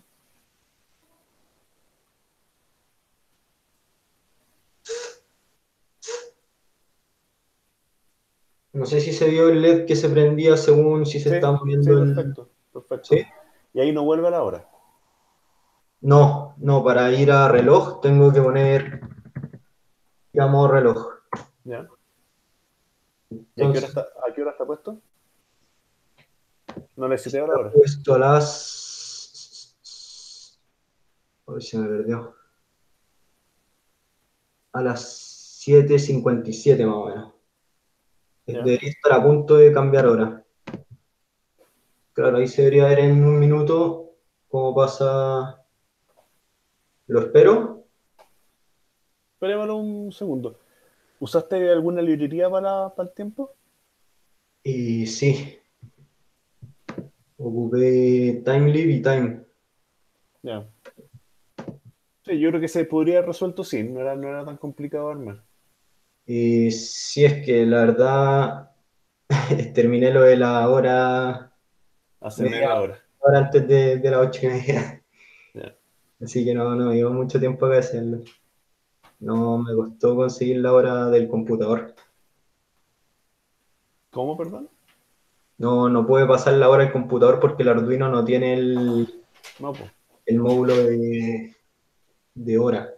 No sé si se vio el LED que se prendía según si se Sí, está sí, moviendo el... perfecto, perfecto. ¿Sí? Y ahí no vuelve a la hora. No, no, para ir a reloj tengo que poner, digamos, reloj. ¿Ya? ¿Y a qué hora está, a qué hora está puesto? No necesité la hora. puesto a las... Hoy se me perdió. A las 7.57 más o menos. Debería estar a punto de cambiar hora. Claro, ahí se debería ver en un minuto cómo pasa... ¿Lo espero? Esperémoslo un segundo. ¿Usaste alguna librería para, para el tiempo? Y sí. Ocupé Timelive y Time. Ya. Sí, yo creo que se podría haber resuelto sí, no era, no era tan complicado armar. Y si es que la verdad terminé lo de la hora, Hace Media media hora. hora antes de, de las ocho y media. Así que no, no me llevó mucho tiempo que hacerlo. No me costó conseguir la hora del computador. ¿Cómo, perdón? No, no pude pasar la hora del computador porque el Arduino no tiene el, No, pues, el módulo de, de hora.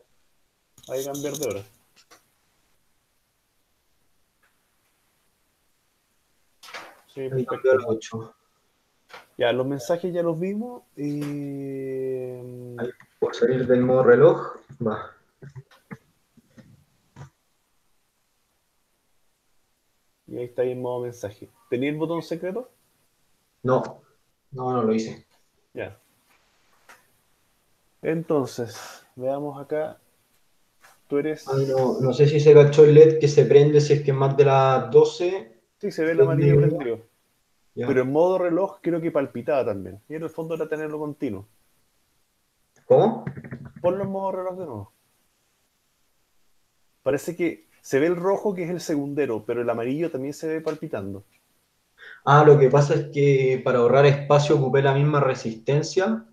hay que cambiar de hora. Sí, perfecto. Ya, los mensajes ya los vimos. Y... Ahí. Por salir del modo reloj, va. y ahí está ahí en modo mensaje. ¿Tenía el botón secreto? No, no, no lo hice. Ya. Entonces, veamos acá. Tú eres. Ay, no, no sé si se cachó el LED que se prende si es que más de las 12. Sí, se ve el amarillo prendido. Pero en modo reloj creo que palpitaba también. Y en el fondo era tenerlo continuo. ¿Cómo? Ponlo en modo reloj de nuevo. Parece que se ve el rojo que es el segundero, pero el amarillo también se ve palpitando. Ah, lo que pasa es que para ahorrar espacio ocupé la misma resistencia.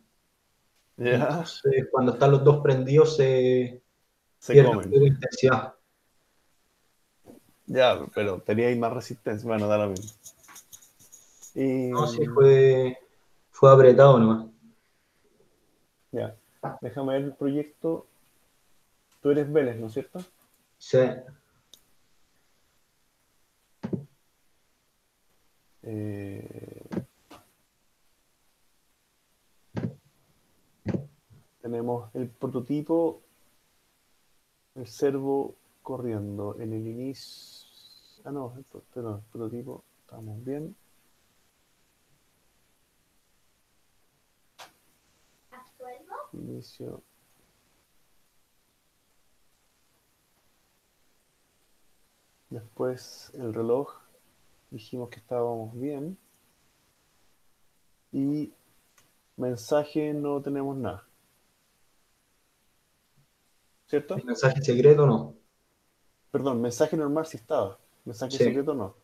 Entonces, cuando están los dos prendidos se se pierde comen. intensidad. Ya, pero teníais más resistencia. Bueno, da lo mismo. Y, No, sí, fue, fue apretado nomás. Ya, déjame ver el proyecto. Tú eres Vélez, ¿no es cierto? Sí. Eh, tenemos el prototipo, el servo corriendo en el inicio. Ah, no, el, no, el prototipo, estamos bien. Inicio. Después el reloj, dijimos que estábamos bien. Y mensaje no tenemos nada. ¿Cierto? ¿El mensaje secreto no? Perdón, mensaje normal sí estaba. Mensaje Sí. secreto no.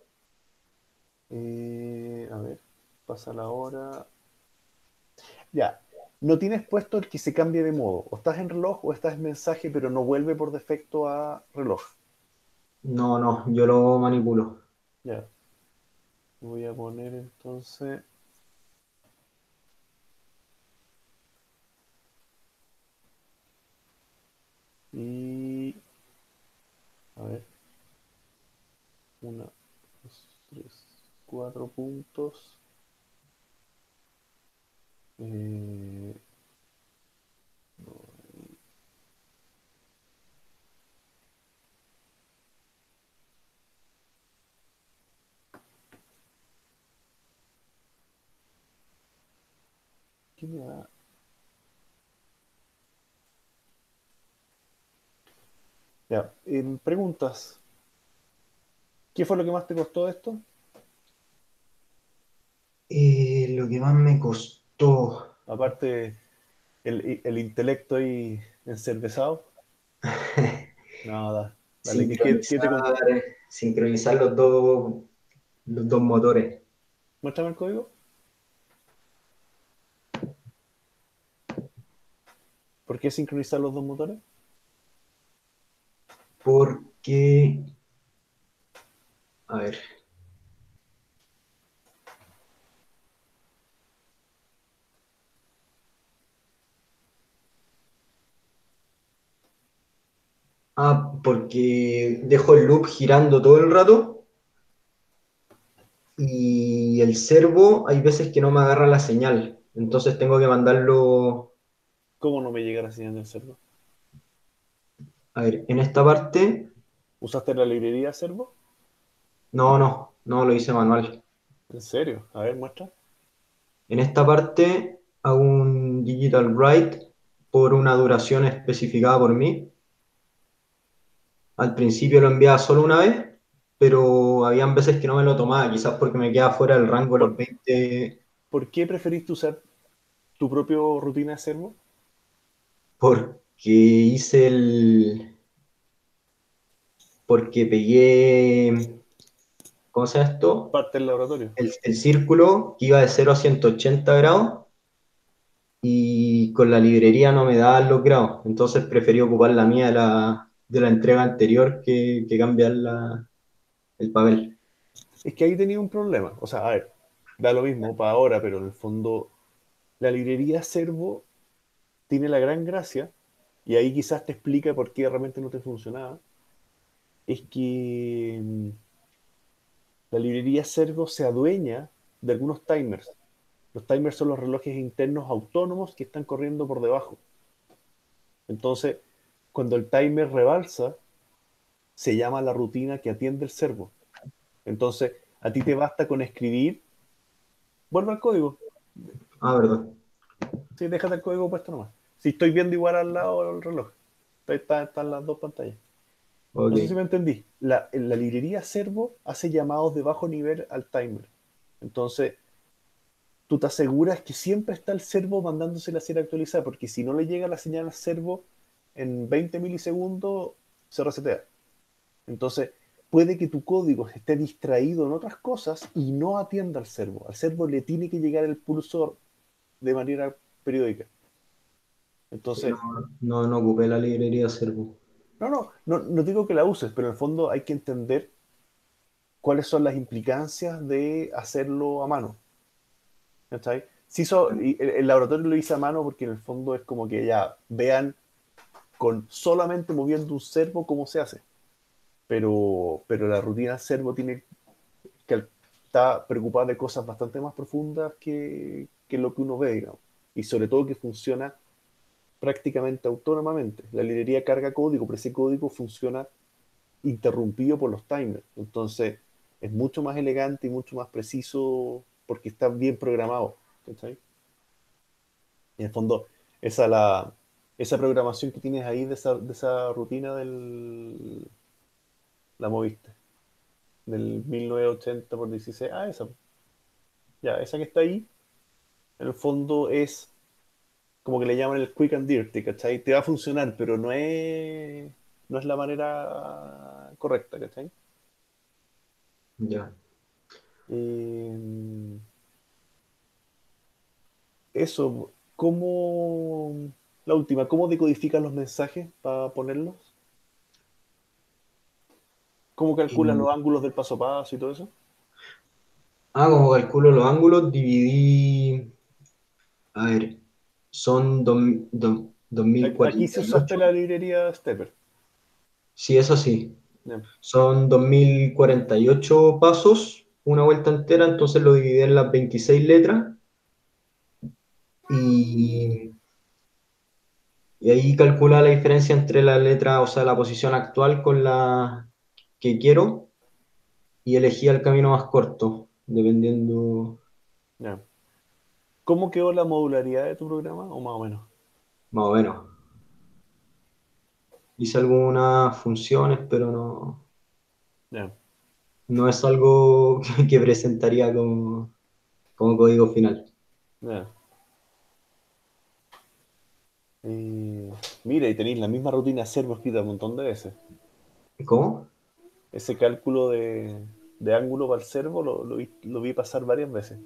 Eh, a ver, pasa la hora. Ya, no tienes puesto el que se cambie de modo. O estás en reloj o estás en mensaje, pero no vuelve por defecto a reloj. No, no, yo lo manipulo. Ya. Voy a poner entonces. Y. A ver. Una, dos, tres, cuatro puntos. Eh, ¿qué me? Ya, em, preguntas. ¿Qué fue lo que más te costó esto? Eh, lo que más me costó. Aparte, el, el intelecto ahí encervezado. Dale, ¿qué, qué- qué te costó? Sincronizar, sincronizar los dos, los dos motores. Muéstrame el código. ¿Por qué sincronizar los dos motores? Porque. A ver. Ah, porque dejo el loop girando todo el rato y el servo hay veces que no me agarra la señal, entonces tengo que mandarlo, ¿Cómo no me llega la señal del servo? A ver, en esta parte, ¿Usaste la librería servo? no, no, no lo hice manual. ¿En serio? A ver, muestra. En esta parte hago un digital write por una duración especificada por mí. Al principio lo enviaba solo una vez, pero habían veces que no me lo tomaba, quizás porque me quedaba fuera del rango de los 20, ¿Por qué preferiste usar tu propio rutina de servo? Porque hice el... porque pegué... ¿Cómo se llama esto? Parte del laboratorio. el, el círculo que iba de 0 a 180 grados y con la librería no me daban los grados, entonces preferí ocupar la mía de la, de la entrega anterior que, que cambiar la, el papel. Es que ahí tenía un problema. O sea, a ver, da lo mismo para ahora, pero en el fondo la librería servo tiene la gran gracia, y ahí quizás te explica por qué realmente no te funcionaba, es que mm, la librería servo se adueña de algunos timers. Los timers son los relojes internos autónomos que están corriendo por debajo. Entonces, cuando el timer rebalsa, se llama la rutina que atiende el servo. Entonces, a ti te basta con escribir. Vuelve al código. Ah, verdad. Sí, déjate el código puesto nomás. Si estoy viendo igual al lado del reloj. Está- están las dos pantallas. No sé si me entendí. La, la librería servo hace llamados de bajo nivel al timer. Entonces, tú te aseguras que siempre está el servo mandándose la serie actualizada, porque si no le llega la señal al servo en 20 milisegundos, se resetea. Entonces, puede que tu código esté distraído en otras cosas y no atienda al servo. Al servo le tiene que llegar el pulsor de manera periódica. Entonces, No, no, no ocupé la librería servo. no, no, no, no digo que la uses, pero en el fondo hay que entender cuáles son las implicancias de hacerlo a mano. Si hizo, y el, el laboratorio lo hice a mano porque en el fondo es como que ya vean con solamente moviendo un servo cómo se hace. Pero, pero la rutina servo tiene que está preocupada de cosas bastante más profundas que, que lo que uno ve, digamos. Y sobre todo que funciona prácticamente autónomamente. La librería carga código, pero ese código funciona interrumpido por los timers. Entonces, es mucho más elegante y mucho más preciso porque está bien programado. ¿cachai? En el fondo, esa, la, esa programación que tienes ahí de esa, de esa rutina del. La moviste. Del 1980 por 16. Ah, esa. Ya, esa que está ahí, en el fondo es como que le llaman el quick and dirty, ¿cachai? Te va a funcionar, pero no es, no es la manera correcta, ¿cachai? Ya. Eh, eso, ¿cómo, la última, ¿cómo decodifican los mensajes para ponerlos? ¿Cómo calculan los ángulos del paso a paso y todo eso? Ah, como calculo los ángulos, dividí. A ver, son dos, dos, Aquí sí 2048. usaste la librería Stepper. Sí, eso sí. Ya. Son 2048 pasos, una vuelta entera, entonces lo dividí en las 26 letras. Y, y ahí calcula la diferencia entre la letra, o sea, la posición actual con la que quiero. Y elegí el camino más corto, dependiendo. ¿Cómo quedó la modularidad de tu programa? O más o menos. más o menos. Hice algunas funciones, pero no, no es algo que presentaría como, como código final. Eh, mira, y tenéis la misma rutina servo escrita un montón de veces. ¿Cómo? Ese cálculo de, de ángulo para el servo lo, lo vi, lo vi pasar varias veces.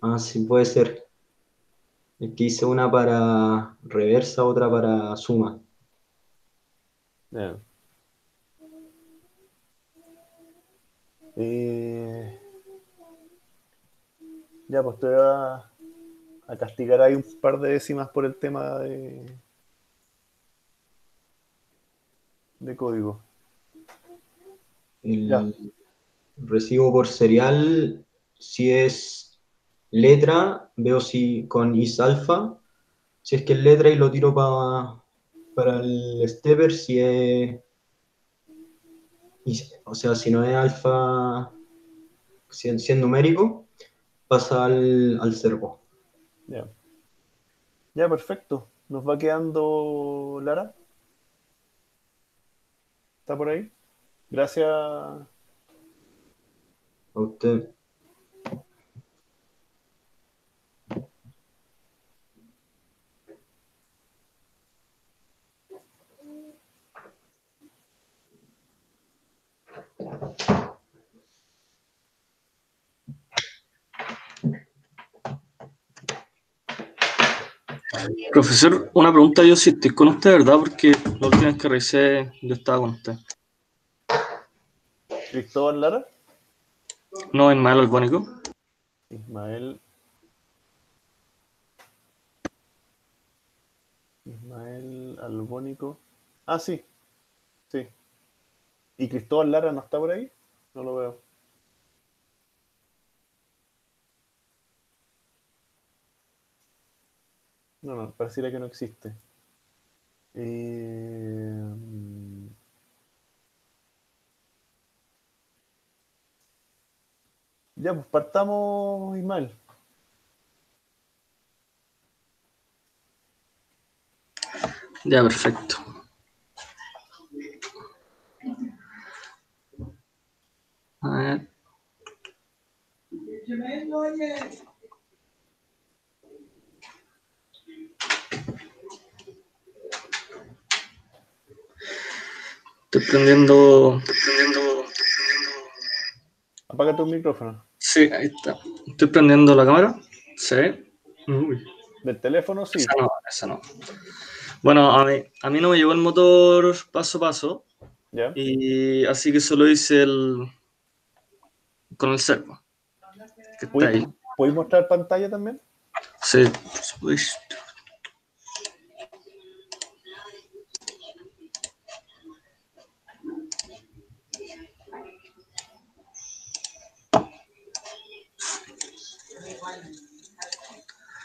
Ah, sí, puede ser. Es que hice una para reversa, otra para suma. Ya. Eh, ya, pues te voy a, a castigar ahí un par de décimas por el tema de, de código. El Ya. recibo por serial, si es letra, veo si con is alfa. Si es que es letra y lo tiro pa- para el stepper, si es. O sea, si no es alfa, si, si es numérico, pasa al, al servo. Ya. Ya, perfecto. Nos va quedando Lara. ¿Está por ahí? Gracias. A usted. Profesor, una pregunta yo si estoy con usted, ¿verdad? Porque la última vez que revisé yo estaba con usted. Cristóbal Lara. No en mal albónico. Ismael. Ismael Albónico. Ah. Sí. ¿Y Cristóbal Lara no está por ahí? No lo veo. No, no, pareciera que no existe. Eh, Ya, pues partamos, Ismael. Ya, perfecto. A ver. Estoy prendiendo. Apaga tu micrófono. Sí, ahí está. Estoy prendiendo la cámara. ¿Se ve? Uy. Del teléfono, sí. Esa no, esa no. Bueno, a mí, a mí no me llegó el motor paso a paso. ¿Ya? Y así que solo hice el. Con el servo. Que está ahí. ¿Puedes, ¿Puedes mostrar pantalla también? Sí, por supuesto.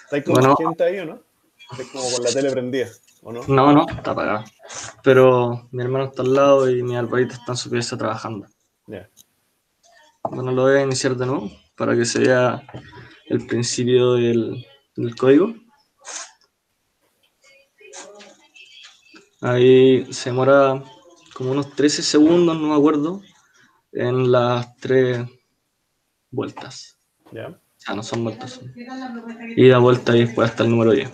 ¿Estáis Bueno. gente ahí o no? Estáis como con la tele prendida, ¿o no? No, no, está apagado. Pero mi hermano está al lado y mi alvarito está en su pieza trabajando. Ya. Bueno, lo voy a iniciar de nuevo para que se vea el principio del, del código. Ahí se demora como unos 13 segundos, no me acuerdo, en las tres vueltas. ¿Ya? O sea, no son vueltas, son ida, vuelta y después hasta el número 10.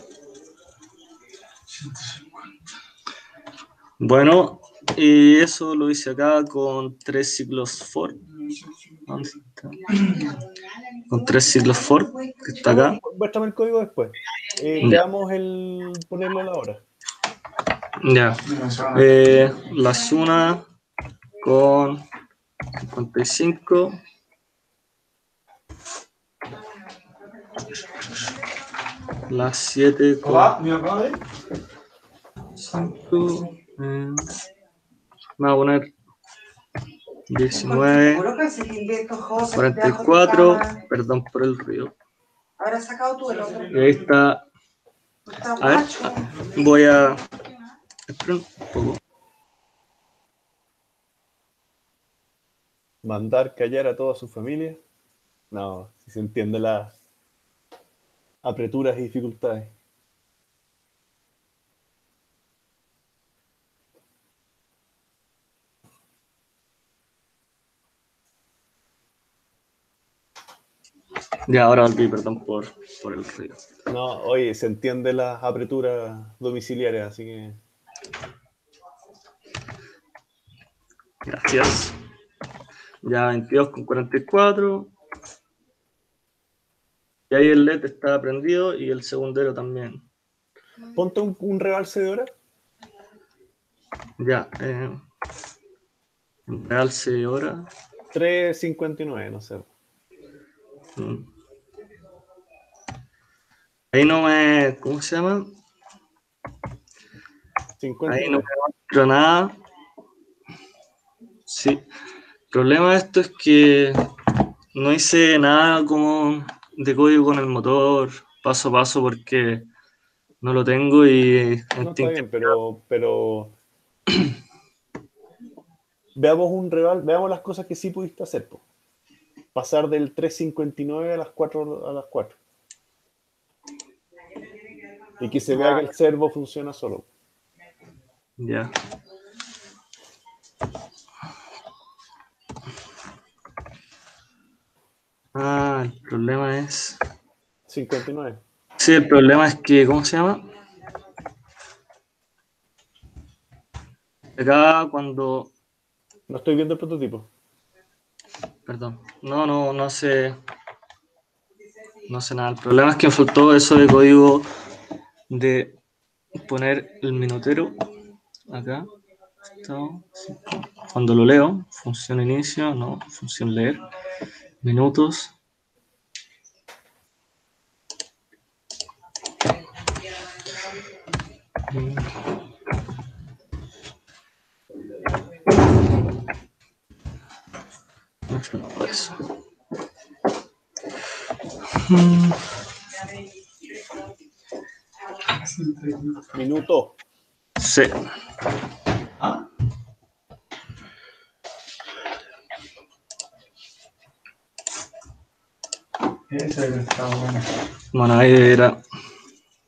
Bueno, y eso lo hice acá con tres ciclos for. ¿Dónde está? Con tres ciclos for, que está acá. Muéstrame el código después. Eh, Ya. Veamos el ponerlo a la hora. Ya. Eh, la Suna con 55. La 7 con 5. eh, me voy a poner 19. 44. Perdón por el ruido. Habrás sacado tú el otro. Ahí está. A ver, voy a. Espera un poco. Mandar callar a toda su familia. No, si se entiende las apreturas y dificultades. Ya, ahora volví, perdón por, por el ruido. No, oye, se entiende las apreturas domiciliarias, así que Gracias. Ya 22 con 44. Y ahí el LED está prendido y el segundero también. ponte un, un realce de hora. Ya. Eh, realce de hora. 3.59, no sé. Mm. Ahí no me. ¿Cómo se llama? 59. Ahí no me muestra nada. Sí. El problema de esto es que no hice nada como de código con el motor paso a paso porque no lo tengo y No, está bien, pero, pero veamos un real, veamos las cosas que sí pudiste hacer. po. Pasar del 3.59 a las 4 a las 4. Y que se vea que el servo funciona solo. Ya. Ah, el problema es. 59. Sí, el problema es que, ¿cómo se llama? Acá cuando. No estoy viendo el prototipo. Perdón. No, no, no sé. No sé nada. El problema es que me faltó eso de código de poner el minutero acá. Cuando lo leo, función inicio, no, función leer, minutos. Mm. Minuto. Sí. Ese bueno. Ahí era.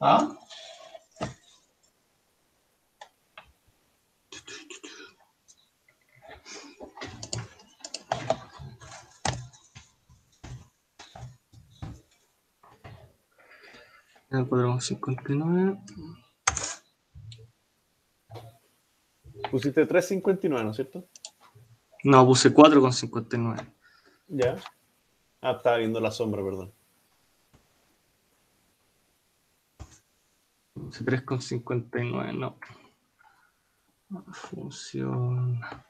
¿Ah? Ya, 4,59. Pusiste 3.59, ¿no es cierto? No, puse 4,59. Ya. Ah, estaba viendo la sombra, perdón. Puse 3,59, no. No funciona.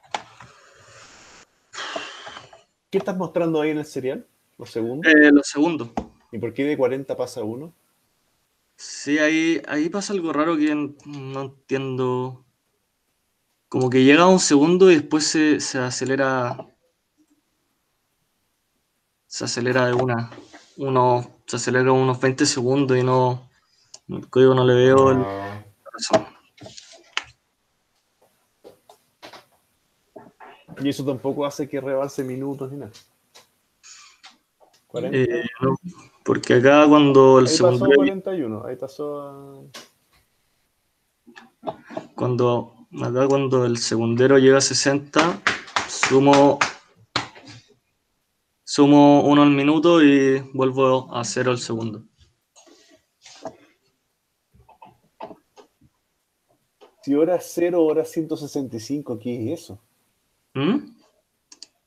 ¿Qué estás mostrando ahí en el serial? ¿Los segundos? Eh, los segundos. ¿Y por qué de 40 pasa a 1? Sí, ahí, ahí pasa algo raro que no entiendo. Como que llega a un segundo y después se, se acelera. Se acelera de una. Uno, se acelera unos 20 segundos y no. El código no le veo el- la razón. Y eso tampoco hace que rebalse minutos ni nada. 40. Eh, no, porque acá cuando el ahí pasó a segundo. 41, ahí pasó a... Cuando, acá cuando el segundero llega a 60, sumo, sumo uno al minuto y vuelvo a cero al segundo. Si hora 0, hora 165, ¿qué es eso? ¿Mm?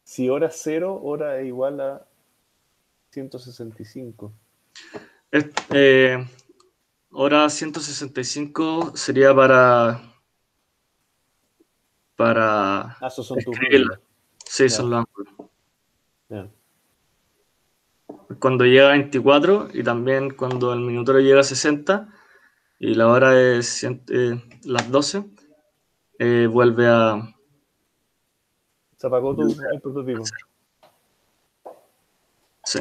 Si hora 0, hora es igual a 165. Es- eh, hora 165 sería para, para Ah, son tus. Sí, Ya. son los ángulos. Ya. Cuando llega a 24 y también cuando el minutero llega a 60 y la hora es eh, las 12, eh, vuelve a... Se apagó tu, el prototipo. Sí.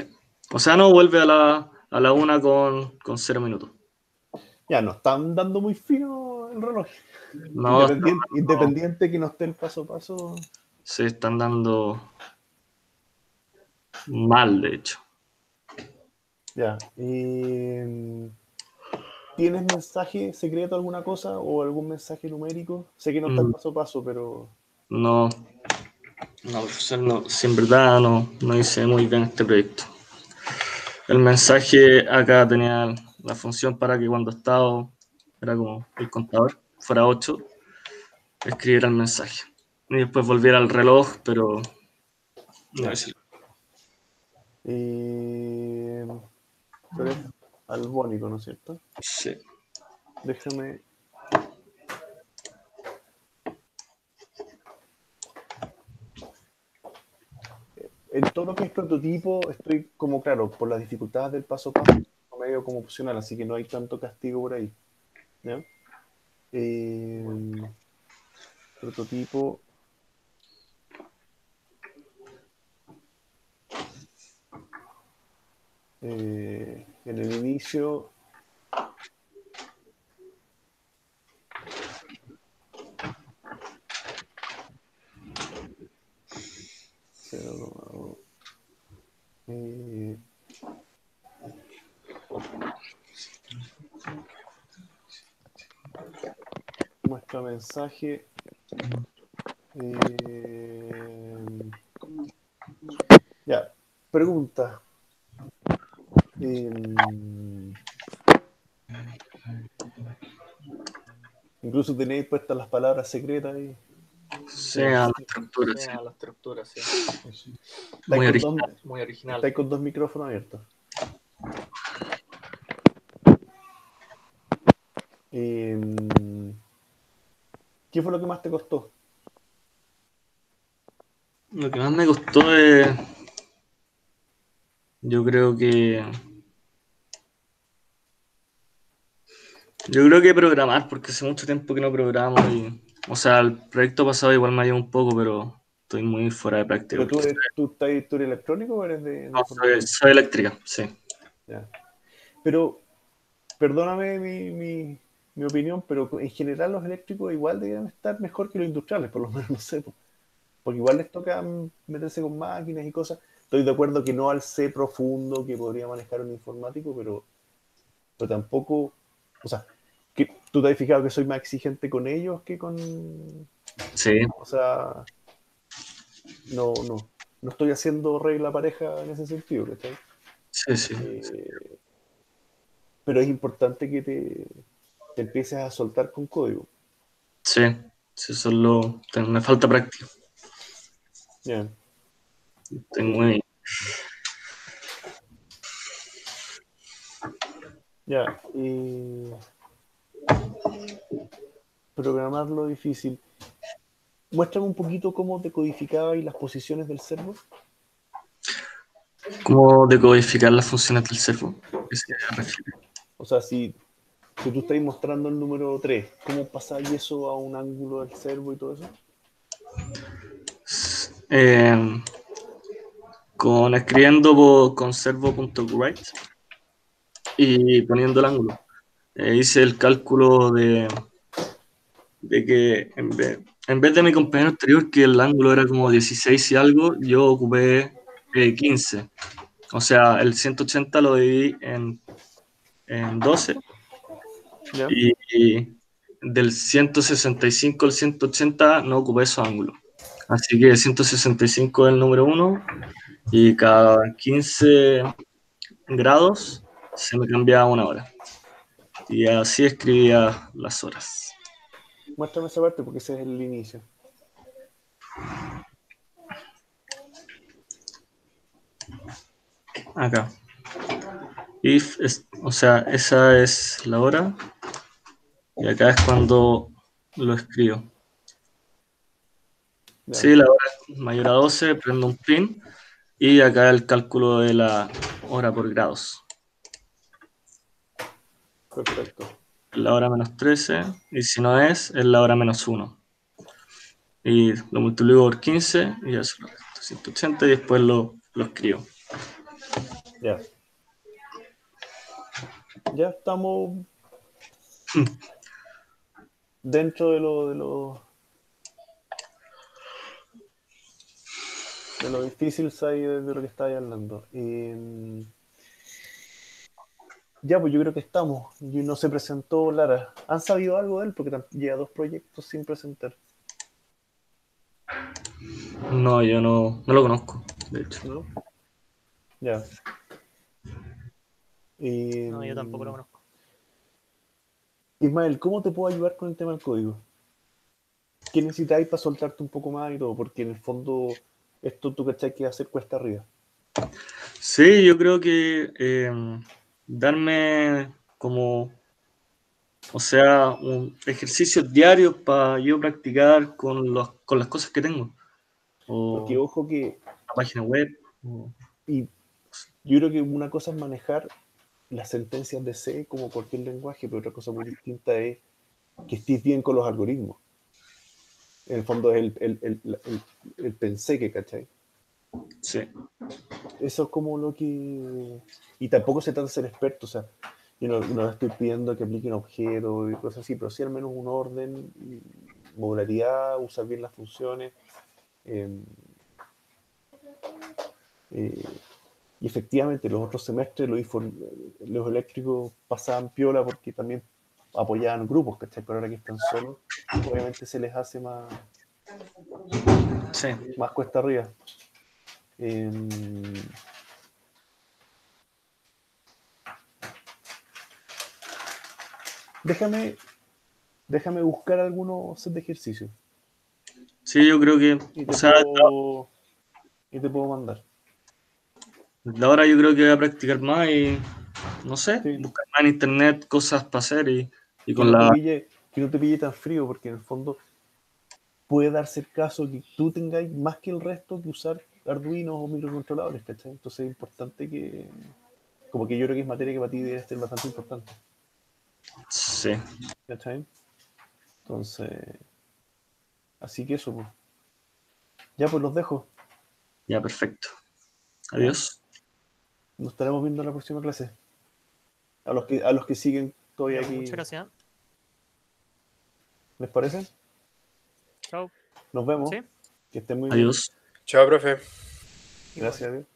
O sea, no vuelve a la, a la una con, con 0 minutos. Ya, no están dando muy fino el reloj. No, independiente, independiente que no esté el paso a paso. se están dando mal, de hecho. Ya. eh, ¿Tienes mensaje secreto, alguna cosa? ¿O algún mensaje numérico? Sé que no está el Mm. paso a paso, pero. No, no, profesor, no, si en verdad no, no hice muy bien este proyecto. El mensaje acá tenía la función para que cuando estaba, era como el contador, fuera 8, escribiera el mensaje. Y después volviera al reloj, pero no es Eh, albónico, ¿no es cierto? Sí. Déjame. En todo lo que es prototipo, estoy como claro, por las dificultades del paso a paso, medio como opcional, así que no hay tanto castigo por ahí. ¿ya? Eh, prototipo. Eh, en el inicio eh, muestra mensaje. Eh, ya, pregunta. Em, incluso tenéis puestas las palabras secretas ahí. Sí, a la estructura, sí. a la estructura, sí. Muy original, dos- muy original. Estáis con dos micrófonos abiertos. Em, ¿Qué fue lo que más te costó? Lo que más me costó es. Yo creo que. Yo creo que programar, porque hace mucho tiempo que no programo y. O sea, el proyecto pasado igual me ayudó un poco, pero estoy muy fuera de práctica. ¿Pero tú eres, tú, estás- tú eres electrónico o eres de, de No, soy, soy eléctrica, sí. Ya. Pero, perdóname mi, mi, mi opinión, pero en general los eléctricos igual deberían estar mejor que los industriales, por lo menos, no sé. po. Porque igual les toca meterse con máquinas y cosas. Estoy de acuerdo que no al C profundo que podría manejar un informático, pero, pero tampoco, o sea, que, ¿tú te has fijado que soy más exigente con ellos que con... Sí. O sea, no, no, no estoy haciendo regla pareja en ese sentido, ¿cachai? Sí, sí. Eh, Pero es importante que te, te empieces a soltar con código. Sí, sí, eso es lo. te- Me falta práctica. Ya. Tengo ahí. Ya. Y programarlo difícil. Muéstrame un poquito cómo decodificaba y las posiciones del servo. ¿Cómo decodificar las funciones del servo? ¿Qué se? O sea, si, si tú estás mostrando el número 3, ¿cómo pasáis eso a un ángulo del servo y todo eso? Eh, con escribiendo po- con servo.write y poniendo el ángulo. Eh, hice el cálculo de, de que en vez, en vez de mi compañero anterior, que el ángulo era como 16 y algo, yo ocupé eh, 15. O sea, el 180 lo dividí en, en 12 ¿Ya? y, y del 165 al 180 no ocupé esos ángulos. Así que 165 es el número 1 y cada 15 grados se me cambiaba una hora. Y así escribía las horas. Muéstrame esa parte porque ese es el inicio. Acá. If, es- o sea, esa es la hora y acá es cuando lo escribo. Ya. Sí, la hora es mayor a 12, prendo un pin y acá el cálculo de la hora por grados. Perfecto. La hora menos 13 y si no es, es la hora menos 1. Y lo multiplico por 15 y eso lo resto, 180 y después lo, lo escribo. Ya. Ya estamos dentro de lo de lo de lo difícil de lo que estáis hablando. Y, mm, ya, pues yo creo que estamos. Y no se presentó Lara. ¿Han sabido algo de él? Porque lleva dos proyectos sin presentar. No, yo no, no lo conozco, de hecho. ¿no? Ya. Y, No, yo tampoco lo conozco. Ismael, ¿cómo te puedo ayudar con el tema del código? ¿Qué necesitáis para soltarte un poco más y todo? Porque en el fondo, esto tú cachai que hacer cuesta arriba. Sí, yo creo que eh, darme como, o sea, un ejercicio diario para yo practicar con, los, con las cosas que tengo. O Porque ojo que, la página web. o- y yo creo que una cosa es manejar las sentencias de C como cualquier lenguaje, pero otra cosa muy distinta es que estés bien con los algoritmos. En el fondo es el, el, el, el, el pensé que, ¿cachai? Sí. Eso es como lo que... Y tampoco se trata de ser experto, o sea, yo no, no estoy pidiendo que apliquen objetos y cosas así, pero sí al menos un orden, modularidad, usar bien las funciones. eh, eh, y efectivamente, los otros semestres los, los eléctricos pasaban piola porque también apoyaban grupos, ¿cachai? Pero ahora que están solos, obviamente se les hace más, Sí. más cuesta arriba. Em, déjame, déjame buscar algunos set de ejercicios Sí, yo creo que, y o te, sea, puedo, y te puedo mandar. desde ahora yo creo que voy a practicar más y, no sé, Sí. buscar más en internet cosas para hacer y, y Que con no, la... pille, que no te pille tan frío, porque en el fondo puede darse el caso que tú tengáis más que el resto que usar Arduino o microcontroladores, ¿cachai? Entonces es importante que, como que yo creo que es materia que para ti debe ser bastante importante, Sí. ¿cachai? Entonces, así que eso, pues. Ya pues los dejo. Ya, perfecto. Adiós. Nos estaremos viendo en la próxima clase. A los que, a los que siguen todavía aquí, Muchas gracias. ¿les parece? Chao. Nos vemos. Sí. Que estén muy bien. Adiós. Chao, profe. Gracias.